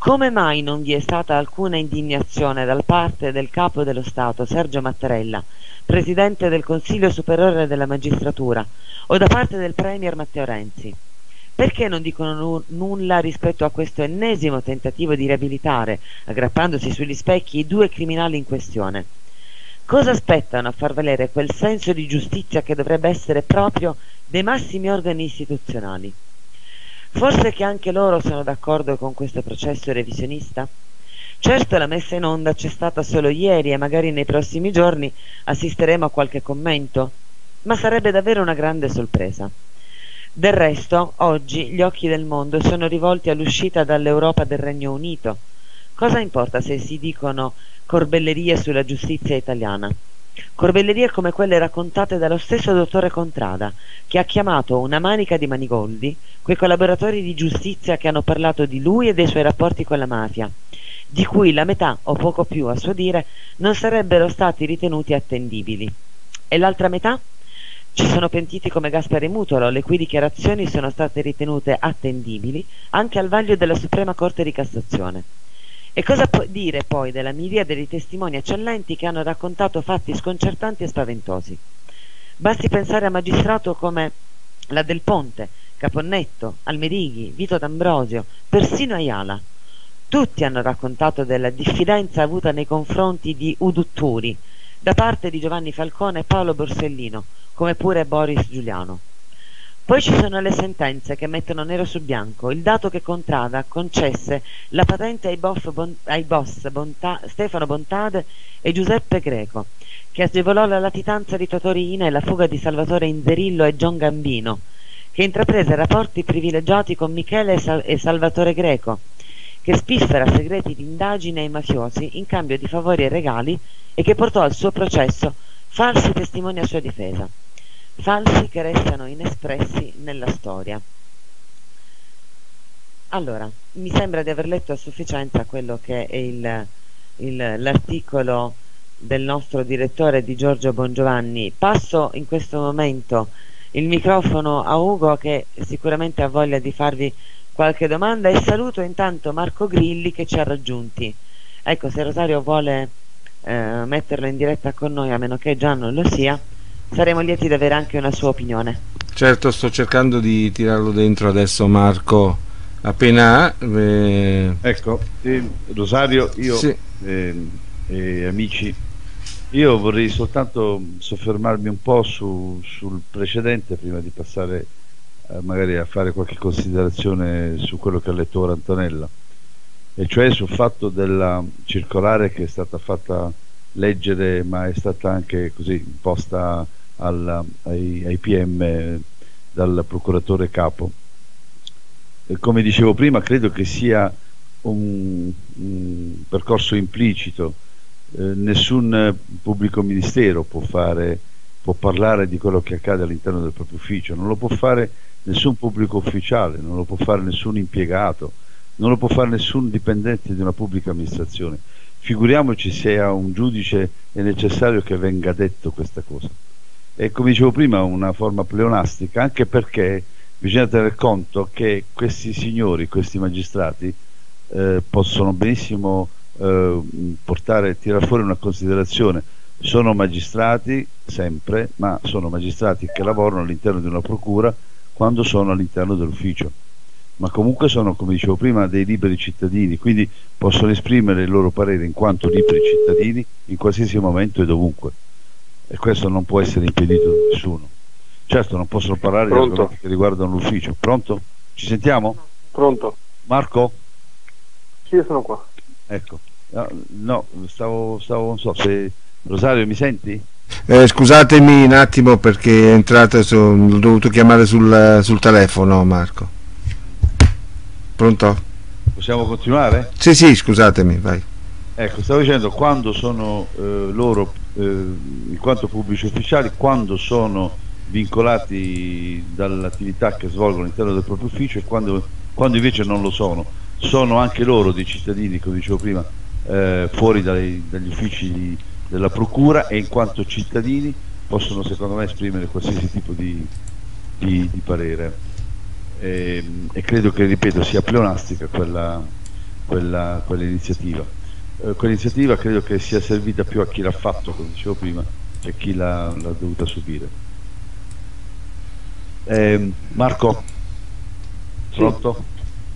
Come mai non vi è stata alcuna indignazione da parte del Capo dello Stato, Sergio Mattarella, Presidente del Consiglio Superiore della Magistratura, o da parte del Premier Matteo Renzi? Perché non dicono nulla rispetto a questo ennesimo tentativo di riabilitare, aggrappandosi sugli specchi, i due criminali in questione? Cosa aspettano a far valere quel senso di giustizia che dovrebbe essere proprio dei massimi organi istituzionali? Forse che anche loro sono d'accordo con questo processo revisionista? Certo la messa in onda c'è stata solo ieri e magari nei prossimi giorni assisteremo a qualche commento, ma sarebbe davvero una grande sorpresa. Del resto, oggi gli occhi del mondo sono rivolti all'uscita dall'Europa del Regno Unito. Cosa importa se si dicono corbellerie sulla giustizia italiana? Corbellerie come quelle raccontate dallo stesso dottore Contrada, che ha chiamato una manica di manigoldi quei collaboratori di giustizia che hanno parlato di lui e dei suoi rapporti con la mafia, di cui la metà o poco più, a suo dire, non sarebbero stati ritenuti attendibili. E l'altra metà? Ci sono pentiti come Gaspare Mutolo, le cui dichiarazioni sono state ritenute attendibili anche al vaglio della Suprema Corte di Cassazione. E cosa può dire poi della miriade di testimoni eccellenti che hanno raccontato fatti sconcertanti e spaventosi? Basti pensare a magistrato come la Del Ponte, Caponnetto, Almerighi, Vito D'Ambrosio, persino Ayala. Tutti hanno raccontato della diffidenza avuta nei confronti di Udutturi da parte di Giovanni Falcone e Paolo Borsellino, come pure Boris Giuliano. Poi ci sono le sentenze che mettono nero su bianco. Il dato che Contrada concesse la patente ai, bon, ai boss Bonta, Stefano Bontade e Giuseppe Greco, che agevolò la latitanza di Totorina e la fuga di Salvatore Inzerillo e John Gambino, che intraprese rapporti privilegiati con Michele e, Sal- e Salvatore Greco, che spiffera segreti di indagine ai mafiosi in cambio di favori e regali e che portò al suo processo falsi testimoni a sua difesa, falsi che restano inespressi nella storia. Allora, mi sembra di aver letto a sufficienza quello che è l'articolo del nostro direttore di Giorgio Bongiovanni. Passo in questo momento il microfono a Ugo che sicuramente ha voglia di farvi qualche domanda e saluto intanto Marco Grilli che ci ha raggiunti. Ecco, se Rosario vuole eh, metterlo in diretta con noi, a meno che già non lo sia, saremo lieti di avere anche una sua opinione. Certo, sto cercando di tirarlo dentro adesso Marco appena. Eh... Ecco, eh, Rosario, io sì. eh, amici, io vorrei soltanto soffermarmi un po' su, sul precedente prima di passare eh, magari a fare qualche considerazione su quello che ha letto ora Antonella e cioè sul fatto della circolare che è stata fatta leggere ma è stata anche così imposta alla, ai, ai, PM dal procuratore capo e come dicevo prima credo che sia un, un percorso implicito eh, nessun pubblico ministero può, fare, può parlare di quello che accade all'interno del proprio ufficio non lo può fare nessun pubblico ufficiale, non lo può fare nessun impiegato, non lo può fare nessun dipendente di una pubblica amministrazione. Figuriamoci se a un giudice è necessario che venga detto questa cosa. E come dicevo prima, una forma pleonastica, anche perché bisogna tener conto che questi signori, questi magistrati, eh, possono benissimo eh, portare, tirare fuori una considerazione. Sono magistrati sempre, ma sono magistrati che lavorano all'interno di una procura quando sono all'interno dell'ufficio ma comunque sono, come dicevo prima, dei liberi cittadini, quindi possono esprimere il loro parere in quanto liberi cittadini in qualsiasi momento e dovunque. E questo non può essere impedito da nessuno. Certo, non possono parlare Pronto? di argomenti che riguardano l'ufficio. Pronto? Ci sentiamo? Pronto. Marco? Sì, io sono qua. Ecco. No, stavo, stavo non so se... Rosario, mi senti? Eh, scusatemi un attimo perché è entrato, su, ho dovuto chiamare sul, sul telefono Marco. Pronto? Possiamo continuare? Sì, sì, scusatemi, vai. Ecco, stavo dicendo, quando sono eh, loro, eh, in quanto pubblici ufficiali, quando sono vincolati dall'attività che svolgono all'interno del proprio ufficio e quando, quando, invece non lo sono, sono anche loro dei cittadini, come dicevo prima, eh, fuori dai, dagli uffici di, della Procura e in quanto cittadini possono secondo me esprimere qualsiasi tipo di, di, di parere. E, ehm, e, credo che ripeto sia pleonastica quella, quella, quell'iniziativa eh, quell'iniziativa credo che sia servita più a chi l'ha fatto come dicevo prima che a chi l'ha, dovuta subire. Eh, Marco? Pronto?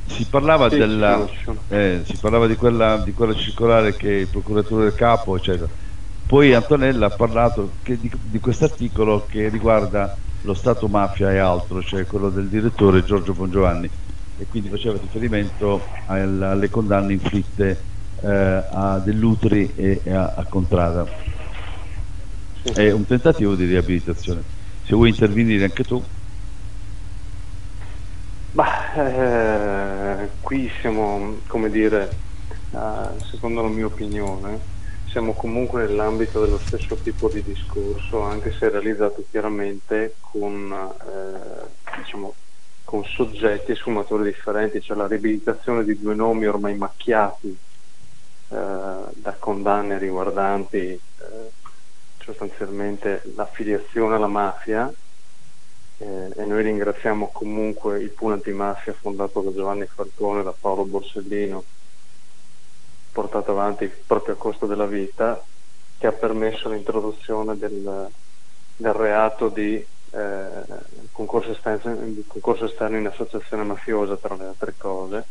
Si parlava, sì, della, eh, si parlava di, quella, di quella circolare che il procuratore del capo eccetera. Poi Antonella ha parlato di, di questo articolo che riguarda lo Stato mafia e altro, cioè quello del direttore Giorgio Bongiovanni e quindi faceva riferimento al, alle condanne inflitte eh, a Dell'Utri e a, a Contrada. È un tentativo di riabilitazione. Se vuoi intervenire anche tu. Bah, eh, qui siamo, come dire, eh, secondo la mia opinione, siamo comunque nell'ambito dello stesso tipo di discorso, anche se realizzato chiaramente con, eh, diciamo, con soggetti e sfumature differenti, cioè la riabilitazione di due nomi ormai macchiati da condanne riguardanti eh, sostanzialmente l'affiliazione alla mafia eh, e noi ringraziamo comunque il pool antimafia fondato da Giovanni Falcone e da Paolo Borsellino portato avanti proprio a costo della vita, che ha permesso l'introduzione del, del reato di eh, concorso, esterno, concorso, esterno, in associazione mafiosa, tra le altre cose,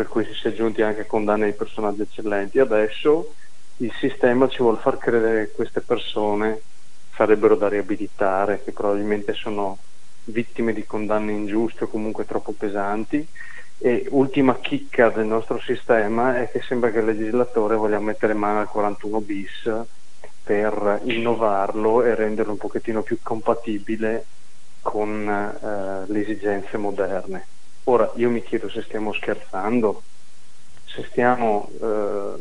per cui si è giunti anche a condanne di personaggi eccellenti. Adesso il sistema ci vuole far credere che queste persone sarebbero da riabilitare, che probabilmente sono vittime di condanne ingiuste o comunque troppo pesanti. E ultima chicca del nostro sistema è che sembra che il legislatore voglia mettere mano al 41 bis per innovarlo e renderlo un pochettino più compatibile con eh, le esigenze moderne. Ora io mi chiedo se stiamo scherzando, se stiamo eh,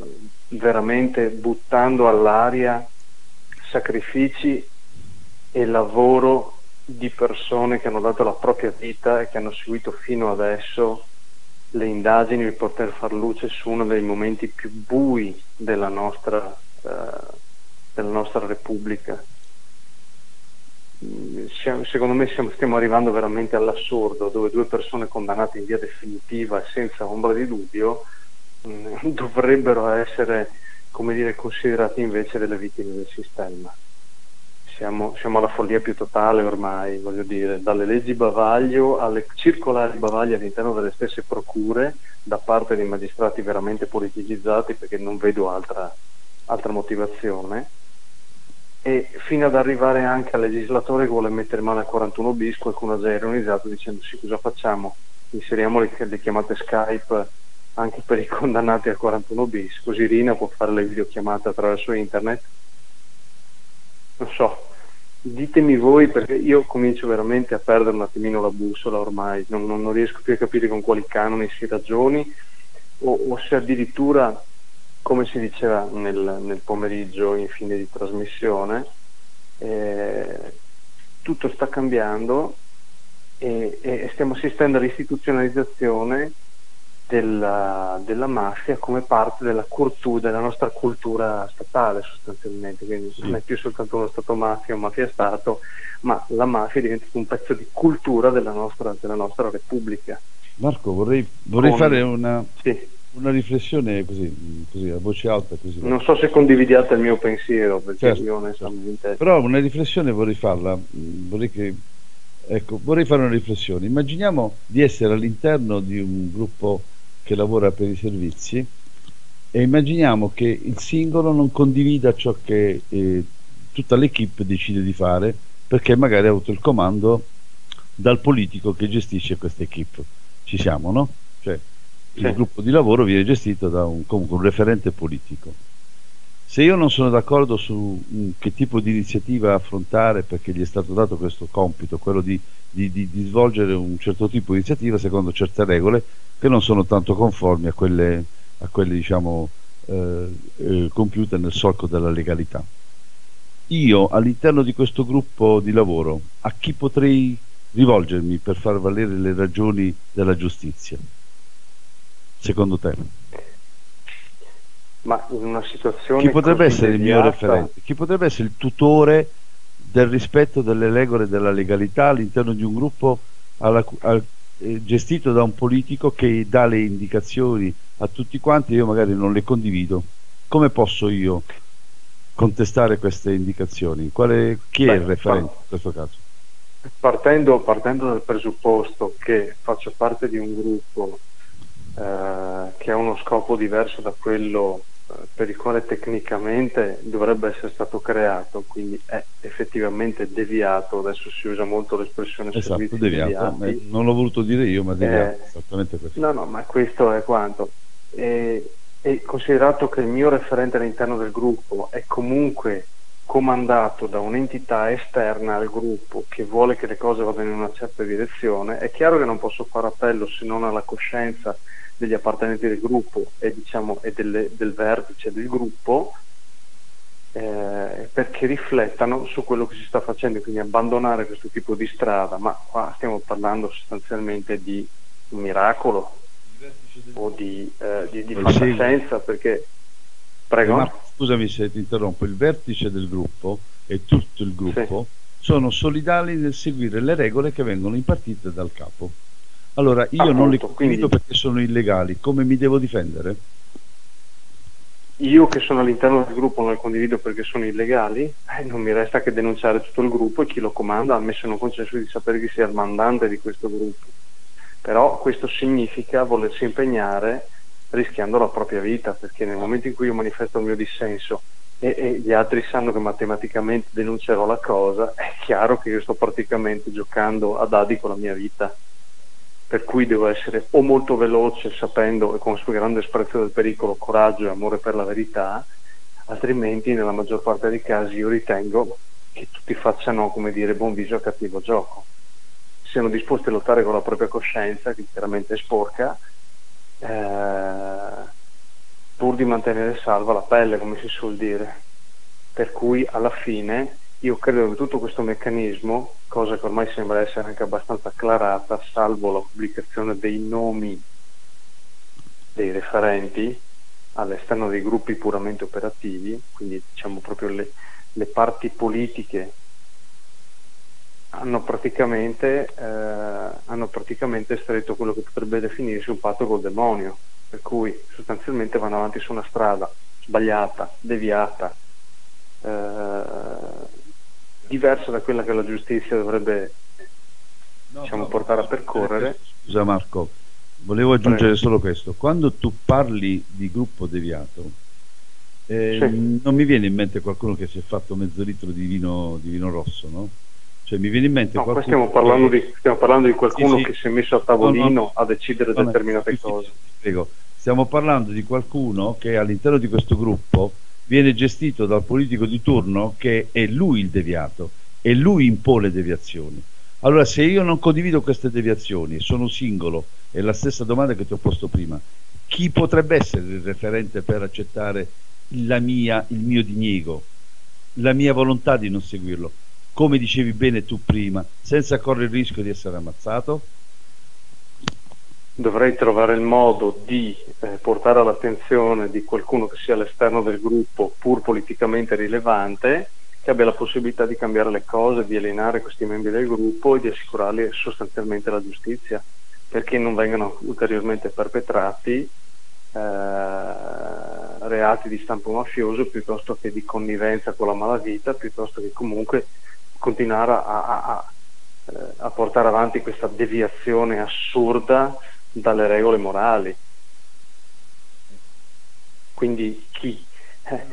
veramente buttando all'aria sacrifici e lavoro di persone che hanno dato la propria vita e che hanno seguito fino adesso le indagini per poter far luce su uno dei momenti più bui della nostra, eh, della nostra Repubblica. Secondo me stiamo arrivando veramente all'assurdo, dove due persone condannate in via definitiva senza ombra di dubbio (laughs) dovrebbero essere dire, considerati invece delle vittime del sistema. Siamo, siamo, alla follia più totale ormai, voglio dire, dalle leggi bavaglio alle circolari bavaglio all'interno delle stesse procure da parte di magistrati veramente politicizzati perché non vedo altra, altra motivazione e fino ad arrivare anche al legislatore che vuole mettere mano al 41 bis qualcuno ha già ironizzato dicendo sì cosa facciamo? Inseriamo le, le chiamate Skype anche per i condannati al 41 bis, così Rina può fare le videochiamate attraverso internet. Non so, ditemi voi perché io comincio veramente a perdere un attimino la bussola ormai, non, non, riesco più a capire con quali canoni si ragioni. O, o se addirittura, come si diceva nel, nel, pomeriggio in fine di trasmissione, eh, tutto sta cambiando e, e stiamo assistendo all'istituzionalizzazione della, della, mafia come parte della, cultura, della nostra cultura statale sostanzialmente, quindi non è più soltanto uno Stato mafia o mafia-stato, ma la mafia diventa un pezzo di cultura della nostra, della nostra Repubblica. Marco, vorrei, vorrei Con... fare una, sì. Una riflessione così, così, a voce alta. Così. Non so se condividiate il mio pensiero, perché certo. io onestamente... Però una riflessione vorrei farla, vorrei che Ecco, vorrei fare una riflessione. Immaginiamo di essere all'interno di un gruppo che lavora per i servizi e immaginiamo che il singolo non condivida ciò che eh, tutta l'equipe decide di fare perché magari ha avuto il comando dal politico che gestisce questa equipe. Ci siamo, no? Cioè, il sì. gruppo di lavoro viene gestito da un, comunque un referente politico. Se io non sono d'accordo su um, che tipo di iniziativa affrontare, perché gli è stato dato questo compito, quello di, di, di, di svolgere un certo tipo di iniziativa secondo certe regole, che non sono tanto conformi a quelle, a quelle diciamo, eh, eh, compiute nel solco della legalità. Io all'interno di questo gruppo di lavoro a chi potrei rivolgermi per far valere le ragioni della giustizia? Secondo te? Ma in una situazione... Chi potrebbe essere il mio referente? Chi potrebbe essere il tutore del rispetto delle regole della legalità all'interno di un gruppo alla, al, eh, gestito da un politico che dà le indicazioni a tutti quanti, io magari non le condivido. Come posso io contestare queste indicazioni? Quale, chi Beh, è il referente in questo caso? Partendo, partendo, dal presupposto che faccio parte di un gruppo eh, che ha uno scopo diverso da quello per il quale tecnicamente dovrebbe essere stato creato, quindi è effettivamente deviato, adesso si usa molto l'espressione esatto, deviato, eh, non l'ho voluto dire io, ma deviato, eh, esattamente questo. No, no, ma questo è quanto. E, e considerato che il mio referente all'interno del gruppo è comunque comandato da un'entità esterna al gruppo che vuole che le cose vadano in una certa direzione, è chiaro che non posso fare appello se non alla coscienza degli appartenenti del gruppo e, diciamo, e delle, del vertice del gruppo eh, perché riflettano su quello che si sta facendo, quindi abbandonare questo tipo di strada, ma qua stiamo parlando sostanzialmente di un miracolo o di, eh, di, di fantascienza perché prego? Marco, scusami se ti interrompo. Il vertice del gruppo e tutto il gruppo sì. sono solidali nel seguire le regole che vengono impartite dal capo allora, io Appunto, non li condivido quindi... perché sono illegali, come mi devo difendere? Io che sono all'interno del gruppo non li condivido perché sono illegali, eh, non mi resta che denunciare tutto il gruppo e chi lo comanda ha messo non concesso di sapere chi sia il mandante di questo gruppo. però questo significa volersi impegnare rischiando la propria vita, perché nel momento in cui io manifesto il mio dissenso e, e, gli altri sanno che matematicamente denuncerò la cosa, è chiaro che io sto praticamente giocando a dadi con la mia vita. Per cui devo essere o molto veloce, sapendo e con grande sprezzo del pericolo, coraggio e amore per la verità, altrimenti nella maggior parte dei casi io ritengo che tutti facciano, come dire, buon viso a cattivo gioco. Siano disposti a lottare con la propria coscienza, che chiaramente è sporca, eh, pur di mantenere salva la pelle, come si suol dire. Per cui alla fine io credo che tutto questo meccanismo, cosa che ormai sembra essere anche abbastanza acclarata, salvo la pubblicazione dei nomi dei referenti all'esterno dei gruppi puramente operativi, quindi diciamo proprio le, le parti politiche hanno praticamente, eh, hanno praticamente stretto quello che potrebbe definirsi un patto col demonio per cui sostanzialmente vanno avanti su una strada sbagliata, deviata, eh, diversa da quella che la giustizia dovrebbe no, diciamo, no, portare a percorrere. Scusa Marco, volevo aggiungere Prego. solo questo. Quando tu parli di gruppo deviato, eh, sì. non mi viene in mente qualcuno che si è fatto mezzo litro di vino, di vino rosso, no? Cioè, mi viene in mente no, qualcuno stiamo parlando, che... di, stiamo parlando di qualcuno sì, sì. che si è messo a tavolino no, a decidere determinate cose. Spiego Stiamo parlando di qualcuno che all'interno di questo gruppo viene gestito dal politico di turno che è lui il deviato e lui impone deviazioni. Allora, se io non condivido queste deviazioni, sono singolo, è la stessa domanda che ti ho posto prima, chi potrebbe essere il referente per accettare mia, il mio diniego, la mia volontà di non seguirlo? Come dicevi bene tu prima, senza correre il rischio di essere ammazzato? Dovrei trovare il modo di eh, portare all'attenzione di qualcuno che sia all'esterno del gruppo, pur politicamente rilevante, che abbia la possibilità di cambiare le cose, di alienare questi membri del gruppo e di assicurarli sostanzialmente la giustizia, perché non vengano ulteriormente perpetrati eh, reati di stampo mafioso piuttosto che di connivenza con la malavita, piuttosto che comunque continuare a, a, a, eh, a portare avanti questa deviazione assurda dalle regole morali. Quindi chi? Eh,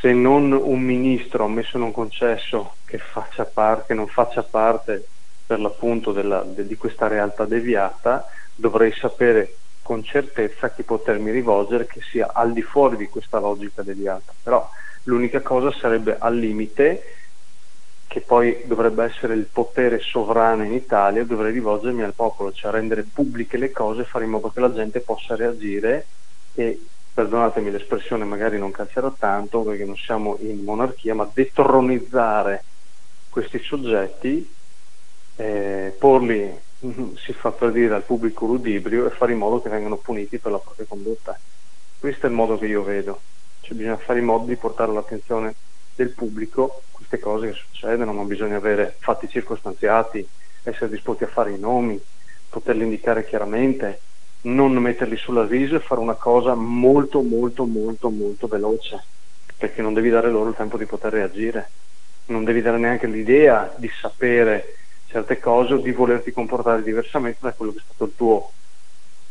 se non un ministro ammesso non concesso che, faccia parte, che non faccia parte per l'appunto della, de, di questa realtà deviata, dovrei sapere con certezza chi potermi rivolgere che sia al di fuori di questa logica deviata. Però l'unica cosa sarebbe al limite che poi dovrebbe essere il potere sovrano in Italia, dovrei rivolgermi al popolo, cioè rendere pubbliche le cose, fare in modo che la gente possa reagire e, perdonatemi l'espressione, magari non calcerà tanto perché non siamo in monarchia, ma detronizzare questi soggetti, eh, porli, (laughs) si fa per dire, al pubblico ludibrio e fare in modo che vengano puniti per la propria condotta. Questo è il modo che io vedo, cioè bisogna fare in modo di portare l'attenzione del pubblico queste cose che succedono, ma bisogna avere fatti circostanziati, essere disposti a fare i nomi, poterli indicare chiaramente, non metterli sull'avviso e fare una cosa molto molto molto molto veloce, perché non devi dare loro il tempo di poter reagire, non devi dare neanche l'idea di sapere certe cose o di volerti comportare diversamente da quello che è stato il tuo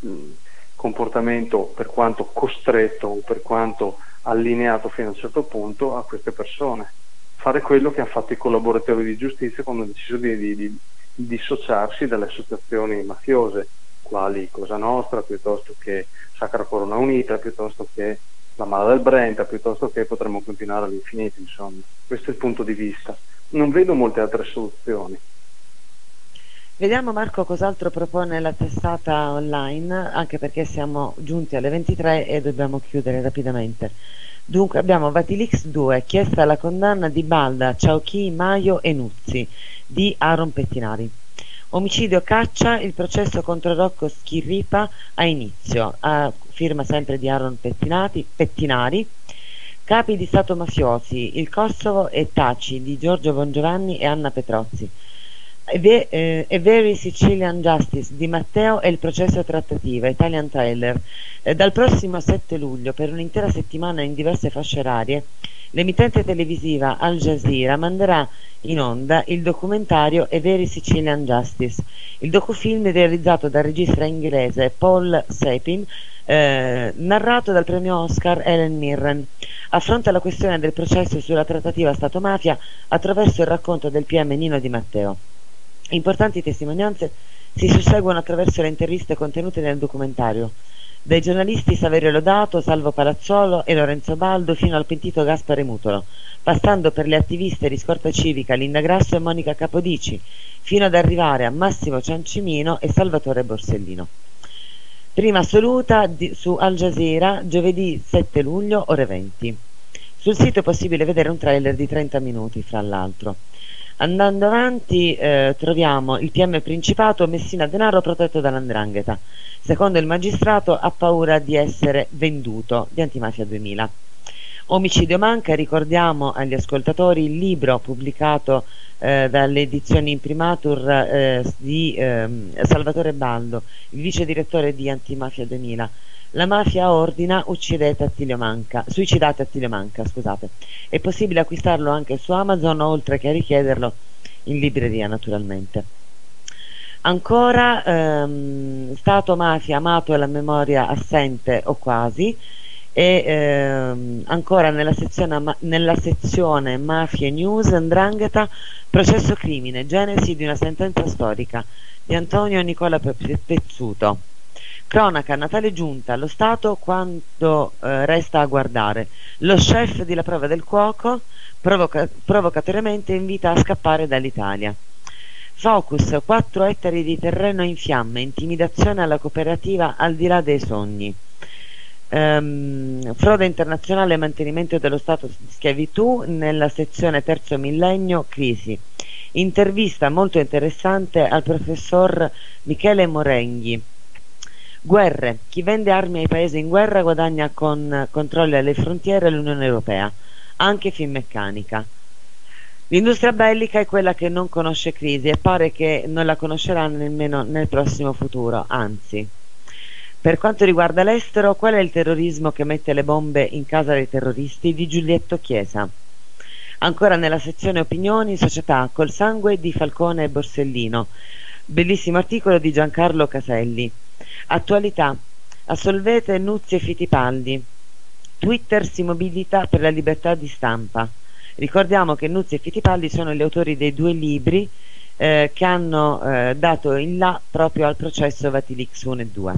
mm, comportamento per quanto costretto o per quanto allineato fino a un certo punto a queste persone. Fare quello che hanno fatto i collaboratori di giustizia quando hanno deciso di, di, di dissociarsi dalle associazioni mafiose, quali Cosa Nostra, piuttosto che Sacra Corona Unita, piuttosto che la Mala del Brenta, piuttosto che potremmo continuare all'infinito, insomma. Questo è il punto di vista. Non vedo molte altre soluzioni. Vediamo Marco cos'altro propone la testata online, anche perché siamo giunti alle 23 e dobbiamo chiudere rapidamente. Dunque abbiamo Vatilix 2, chiesta la condanna di Balda, Ciauchi, Maio e Nuzzi di Aaron Pettinari. Omicidio caccia, il processo contro Rocco Schirripa a inizio, a firma sempre di Aaron Pettinati, Pettinari. Capi di Stato mafiosi, il Kosovo e Taci di Giorgio Bongiovanni e Anna Petrozzi. A Very Sicilian Justice di Matteo e il processo trattativa, Italian Trailer. Eh, dal prossimo 7 luglio, per un'intera settimana in diverse fasce orarie, l'emittente televisiva Al Jazeera manderà in onda il documentario A Very Sicilian Justice, il docufilm realizzato dal regista inglese Paul Sapin, eh, narrato dal premio Oscar Ellen Mirren. Affronta la questione del processo sulla trattativa Stato-mafia attraverso il racconto del PM Nino Di Matteo. Importanti testimonianze si susseguono attraverso le interviste contenute nel documentario, dai giornalisti Saverio Lodato, Salvo Palazzolo e Lorenzo Baldo fino al pentito Gaspare Mutolo, passando per le attiviste di Scorta Civica Linda Grasso e Monica Capodici, fino ad arrivare a Massimo Ciancimino e Salvatore Borsellino. Prima assoluta di, su Al Jazeera giovedì 7 luglio ore 20. Sul sito è possibile vedere un trailer di 30 minuti, fra l'altro. Andando avanti eh, troviamo il PM Principato Messina Denaro protetto dall'Andrangheta. Secondo il magistrato ha paura di essere venduto di Antimafia 2000. Omicidio manca, ricordiamo agli ascoltatori il libro pubblicato eh, dalle edizioni Imprimatur eh, di ehm, Salvatore Baldo, il vice direttore di Antimafia 2000 la mafia ordina uccidete Attilio Manca, suicidate Attilio Manca, scusate. È possibile acquistarlo anche su Amazon oltre che richiederlo in libreria naturalmente. Ancora ehm, Stato, mafia, amato e la memoria assente o quasi e ehm, ancora nella sezione, nella sezione Mafie News Andrangheta processo crimine, genesi di una sentenza storica di Antonio Nicola Pezzuto Cronaca, Natale giunta, lo Stato quando eh, resta a guardare. Lo chef di La prova del cuoco provoca- provocatoriamente invita a scappare dall'Italia. Focus, 4 ettari di terreno in fiamme, intimidazione alla cooperativa al di là dei sogni. Um, frode internazionale e mantenimento dello stato di schiavitù nella sezione terzo millennio, crisi. Intervista molto interessante al professor Michele Morenghi Guerre. Chi vende armi ai paesi in guerra guadagna con controlli alle frontiere l'Unione Europea, anche Finmeccanica. L'industria bellica è quella che non conosce crisi e pare che non la conoscerà nemmeno nel prossimo futuro, anzi. Per quanto riguarda l'estero, qual è il terrorismo che mette le bombe in casa dei terroristi di Giulietto Chiesa? Ancora nella sezione opinioni, società col sangue di Falcone e Borsellino. Bellissimo articolo di Giancarlo Caselli. Attualità. Assolvete Nuzzi e Fittipaldi. Twitter si mobilita per la libertà di stampa. Ricordiamo che Nuzzi e Fittipaldi sono gli autori dei due libri eh, che hanno eh, dato il là proprio al processo Vatilix 1 e 2.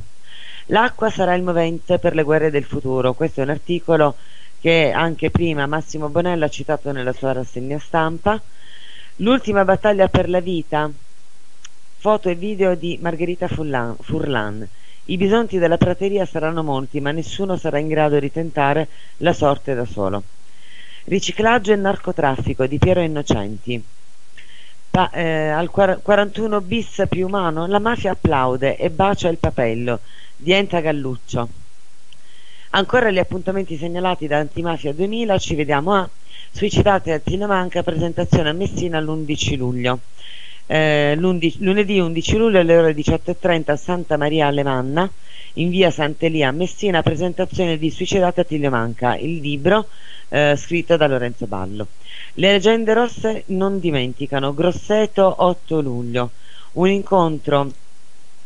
L'acqua sarà il movente per le guerre del futuro. Questo è un articolo che anche prima Massimo Bonello ha citato nella sua rassegna stampa. L'ultima battaglia per la vita, foto e video di Margherita. Furlan. I bisonti della prateria saranno molti, ma nessuno sarà in grado di tentare la sorte da solo. Riciclaggio e narcotraffico di Piero Innocenti. Pa, eh, al 41 bis più umano, la mafia applaude e bacia il papello di Enta Galluccio. Ancora gli appuntamenti segnalati da Antimafia 2000, ci vediamo a Suicidate a Tinomanca, presentazione a Messina l'11 luglio eh, lunedì 11 luglio alle ore 18.30 a Santa Maria Alemanna in via Sant'Elia a Messina presentazione di Suicidata a Tigliomanca il libro eh, scritto da Lorenzo Ballo. Le leggende rosse non dimenticano Grosseto 8 luglio. Un incontro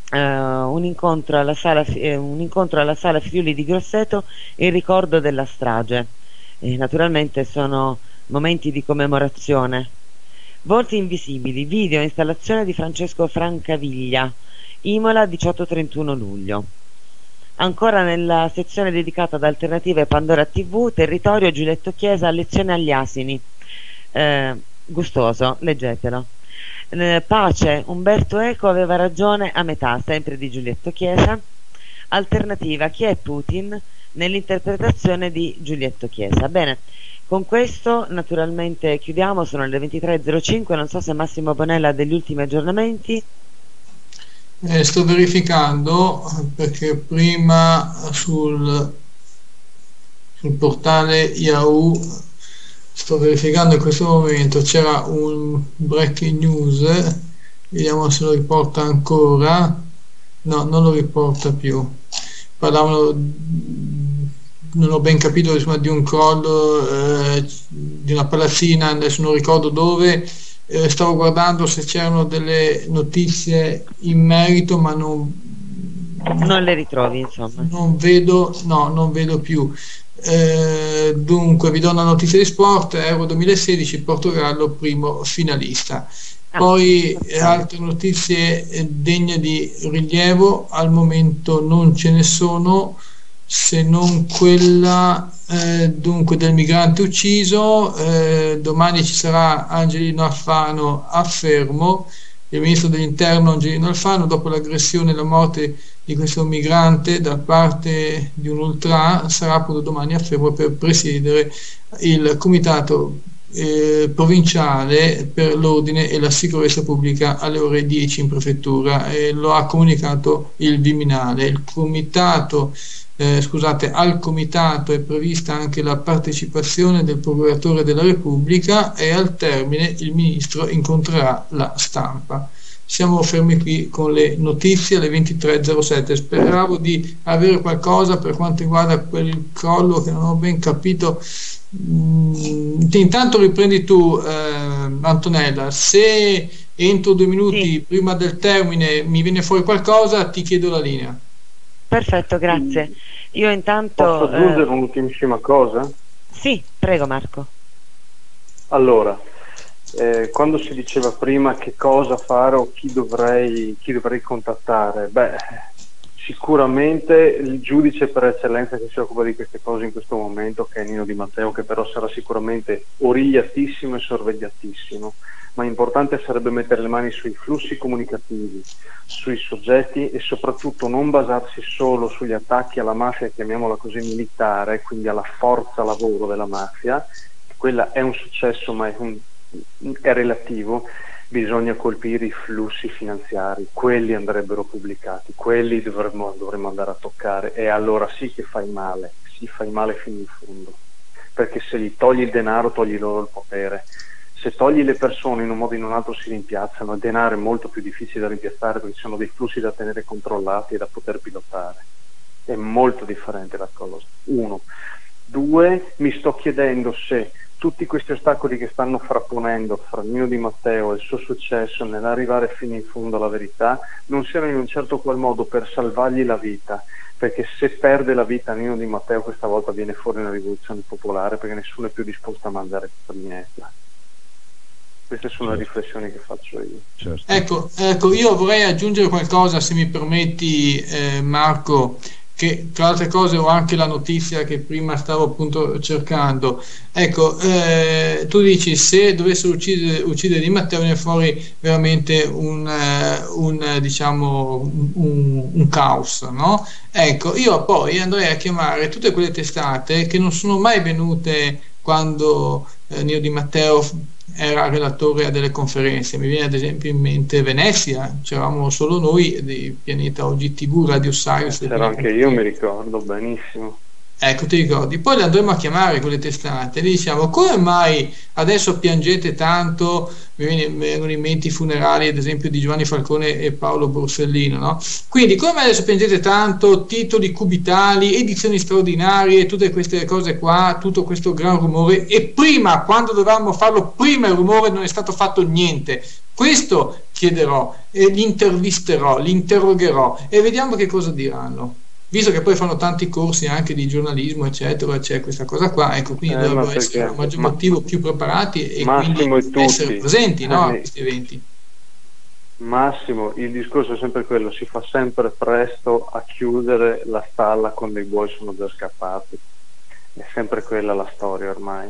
Uh, un, incontro alla sala, eh, un incontro alla sala Friuli di Grosseto in ricordo della strage. Naturalmente sono momenti di commemorazione Volti invisibili, video installazione di Francesco Francaviglia, Imola 18-31 luglio. Ancora nella sezione dedicata ad alternative Pandora TV, territorio Giulietto Chiesa, lezione agli asini. Eh, gustoso, leggetelo. Eh, pace, Umberto Eco aveva ragione a metà, sempre di Giulietto Chiesa. Alternativa, chi è Putin? Nell'interpretazione di Giulietto Chiesa. Bene, con questo naturalmente chiudiamo, sono le 23.05, non so se Massimo Bonella ha degli ultimi aggiornamenti. Eh, sto verificando perché prima sul, sul portale Yahoo sto verificando in questo momento. C'era un breaking news. Vediamo se lo riporta ancora. No, non lo riporta più. Parlavano non ho ben capito insomma, di un crollo eh, di una palazzina adesso non ricordo dove. Eh, stavo guardando se c'erano delle notizie in merito ma non non le ritrovi insomma. Non vedo no non vedo più. Eh, dunque vi do una notizia di sport Euro 2016 Portogallo primo finalista. Ah, poi altre notizie eh, degne di rilievo al momento non ce ne sono se non quella eh, dunque del migrante ucciso eh, domani ci sarà Angelino Alfano a Fermo il ministro dell'interno Angelino Alfano dopo l'aggressione e la morte di questo migrante da parte di un ultra sarà appunto domani a Fermo per presiedere il comitato eh, provinciale per l'ordine e la sicurezza pubblica alle ore 10 in prefettura e lo ha comunicato il Viminale. Il comitato eh, scusate, al comitato è prevista anche la partecipazione del procuratore della Repubblica e al termine il ministro incontrerà la stampa. Siamo fermi qui con le notizie alle 23.07. Speravo di avere qualcosa per quanto riguarda quel crollo che non ho ben capito. Mm, intanto riprendi tu, eh, Antonella. Se entro due minuti sì. prima del termine mi viene fuori qualcosa, ti chiedo la linea. Perfetto, grazie. Io intanto... Posso aggiungere eh... un'ultimissima cosa? Sì, prego Marco. Allora, eh, quando si diceva prima che cosa fare o chi dovrei, chi dovrei contattare, beh, sicuramente il giudice per eccellenza che si occupa di queste cose in questo momento, che è Nino Di Matteo, che però sarà sicuramente origliatissimo e sorvegliatissimo ma importante sarebbe mettere le mani sui flussi comunicativi, sui soggetti e soprattutto non basarsi solo sugli attacchi alla mafia, chiamiamola così militare, quindi alla forza lavoro della mafia, quella è un successo ma è, un, è relativo, bisogna colpire i flussi finanziari, quelli andrebbero pubblicati, quelli dovremmo, dovremmo andare a toccare e allora sì che fai male, si fai male fino in fondo, perché se gli togli il denaro togli loro il potere se togli le persone in un modo o in un altro si rimpiazzano, il denaro è molto più difficile da rimpiazzare perché ci sono dei flussi da tenere controllati e da poter pilotare. È molto differente la cosa. Uno. Due, mi sto chiedendo se tutti questi ostacoli che stanno frapponendo fra Nino Di Matteo e il suo successo nell'arrivare fino in fondo alla verità non siano in un certo qual modo per salvargli la vita, perché se perde la vita Nino Di Matteo questa volta viene fuori una rivoluzione popolare perché nessuno è più disposto a mandare per minestra. Queste sono certo. le riflessioni che faccio io. Certo. Ecco, ecco, io vorrei aggiungere qualcosa, se mi permetti, eh, Marco, che tra altre cose ho anche la notizia che prima stavo appunto cercando. Ecco, eh, tu dici se dovessero uccidere, uccidere Di Matteo viene fuori veramente un, uh, un diciamo, un, un, caos, no? Ecco, io poi andrei a chiamare tutte quelle testate che non sono mai venute quando eh, Nio Di Matteo era relatore a delle conferenze, mi viene ad esempio in mente Venezia, c'eravamo solo noi di Pianeta OGTV, Radio Science. C'era anche io, mi ricordo benissimo. Ecco, ti ricordi. Poi le andremo a chiamare quelle testate, gli diciamo come mai adesso piangete tanto, mi vengono in mente i funerali ad esempio di Giovanni Falcone e Paolo Borsellino, no? Quindi come adesso piangete tanto, titoli cubitali, edizioni straordinarie, tutte queste cose qua, tutto questo gran rumore e prima, quando dovevamo farlo, prima il rumore non è stato fatto niente. Questo chiederò, e li intervisterò, li interrogherò e vediamo che cosa diranno visto che poi fanno tanti corsi anche di giornalismo eccetera c'è questa cosa qua ecco quindi eh, dovrebbero essere a maggior motivo più preparati e Massimo quindi e essere presenti no, a eh, questi eventi. Massimo, il discorso è sempre quello, si fa sempre presto a chiudere la stalla quando i buoi sono già scappati. È sempre quella la storia ormai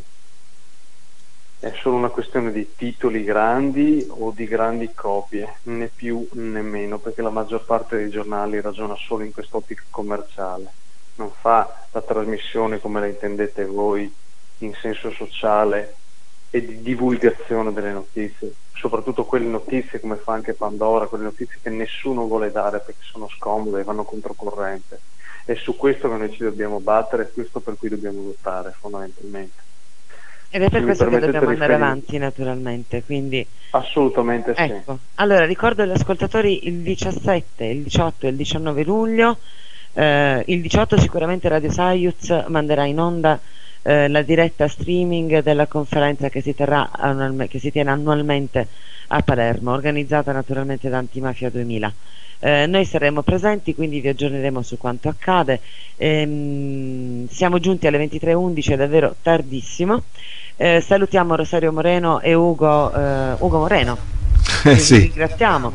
è solo una questione di titoli grandi o di grandi copie, né più né meno, perché la maggior parte dei giornali ragiona solo in quest'ottica commerciale, non fa la trasmissione come la intendete voi in senso sociale e di divulgazione delle notizie, soprattutto quelle notizie come fa anche Pandora, quelle notizie che nessuno vuole dare perché sono scomode e vanno controcorrente. È su questo che noi ci dobbiamo battere, è questo per cui dobbiamo lottare fondamentalmente. Ed è per questo che dobbiamo andare avanti naturalmente, quindi... Assolutamente sì. Ecco. Allora, ricordo agli ascoltatori il 17, il 18 e il 19 luglio, eh, il 18 sicuramente Radio Sayuz manderà in onda eh, la diretta streaming della conferenza che si, terrà che si tiene annualmente a Palermo, organizzata naturalmente da Antimafia 2000. Eh, noi saremo presenti, quindi vi aggiorneremo su quanto accade. Ehm, siamo giunti alle 23.11, è davvero tardissimo. Eh, salutiamo Rosario Moreno e Ugo, eh, Ugo Moreno. Eh, sì. ringraziamo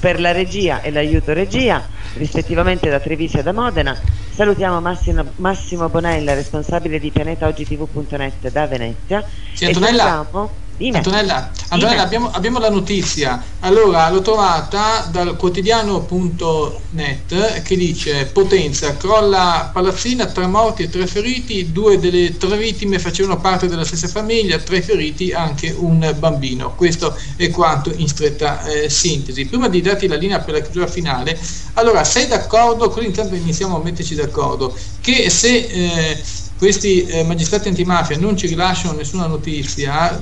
per la regia e l'aiuto regia, rispettivamente da Treviso e da Modena. Salutiamo Massimo, Massimo Bonella, responsabile di pianetaogtv.net da Venezia. Sì, Antonella. E salutiamo Antonella, Antonella abbiamo, abbiamo, la notizia. Allora, l'ho trovata dal quotidiano.net che dice Potenza, crolla palazzina, tre morti e tre feriti, due delle tre vittime facevano parte della stessa famiglia, tre feriti anche un bambino. Questo è quanto in stretta eh, sintesi. Prima di darti la linea per la chiusura finale, allora sei d'accordo, così intanto iniziamo a metterci d'accordo, che se... Eh, questi eh, magistrati antimafia non ci rilasciano nessuna notizia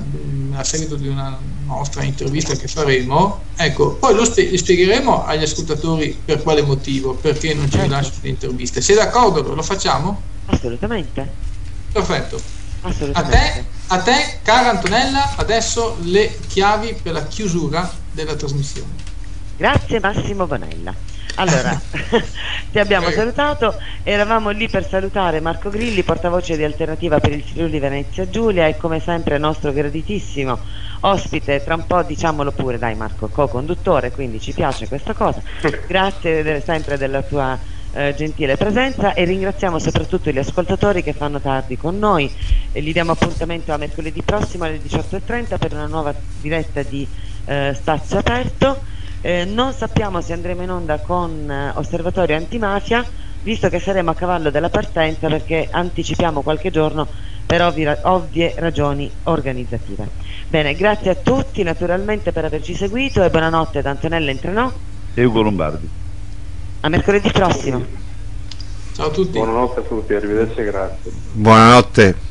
a seguito di una nostra intervista che faremo, ecco, poi lo spie- spiegheremo agli ascoltatori per quale motivo, perché non ci certo. rilasciano le interviste. Sei d'accordo? Lo facciamo? Assolutamente. Perfetto. Assolutamente. A te, a te, cara Antonella, adesso le chiavi per la chiusura della trasmissione. Grazie Massimo Bonella. Allora, (laughs) ti abbiamo salutato, eravamo lì per salutare Marco Grilli, portavoce di Alternativa per il Friuli Venezia Giulia e come sempre nostro graditissimo ospite, tra un po' diciamolo pure, dai Marco, co-conduttore, quindi ci piace questa cosa. (laughs) Grazie de sempre della tua eh, gentile presenza e ringraziamo soprattutto gli ascoltatori che fanno tardi con noi. E gli diamo appuntamento a mercoledì prossimo alle 18.30 per una nuova diretta di eh, Spazio Aperto eh, non sappiamo se andremo in onda con eh, Osservatorio Antimafia, visto che saremo a cavallo della partenza perché anticipiamo qualche giorno per ovvie, ovvie ragioni organizzative. Bene, grazie a tutti naturalmente per averci seguito e buonanotte da Antonella Entrenò e Ugo Lombardi. A mercoledì prossimo. Ciao a tutti. Buonanotte a tutti, arrivederci e grazie. Buonanotte.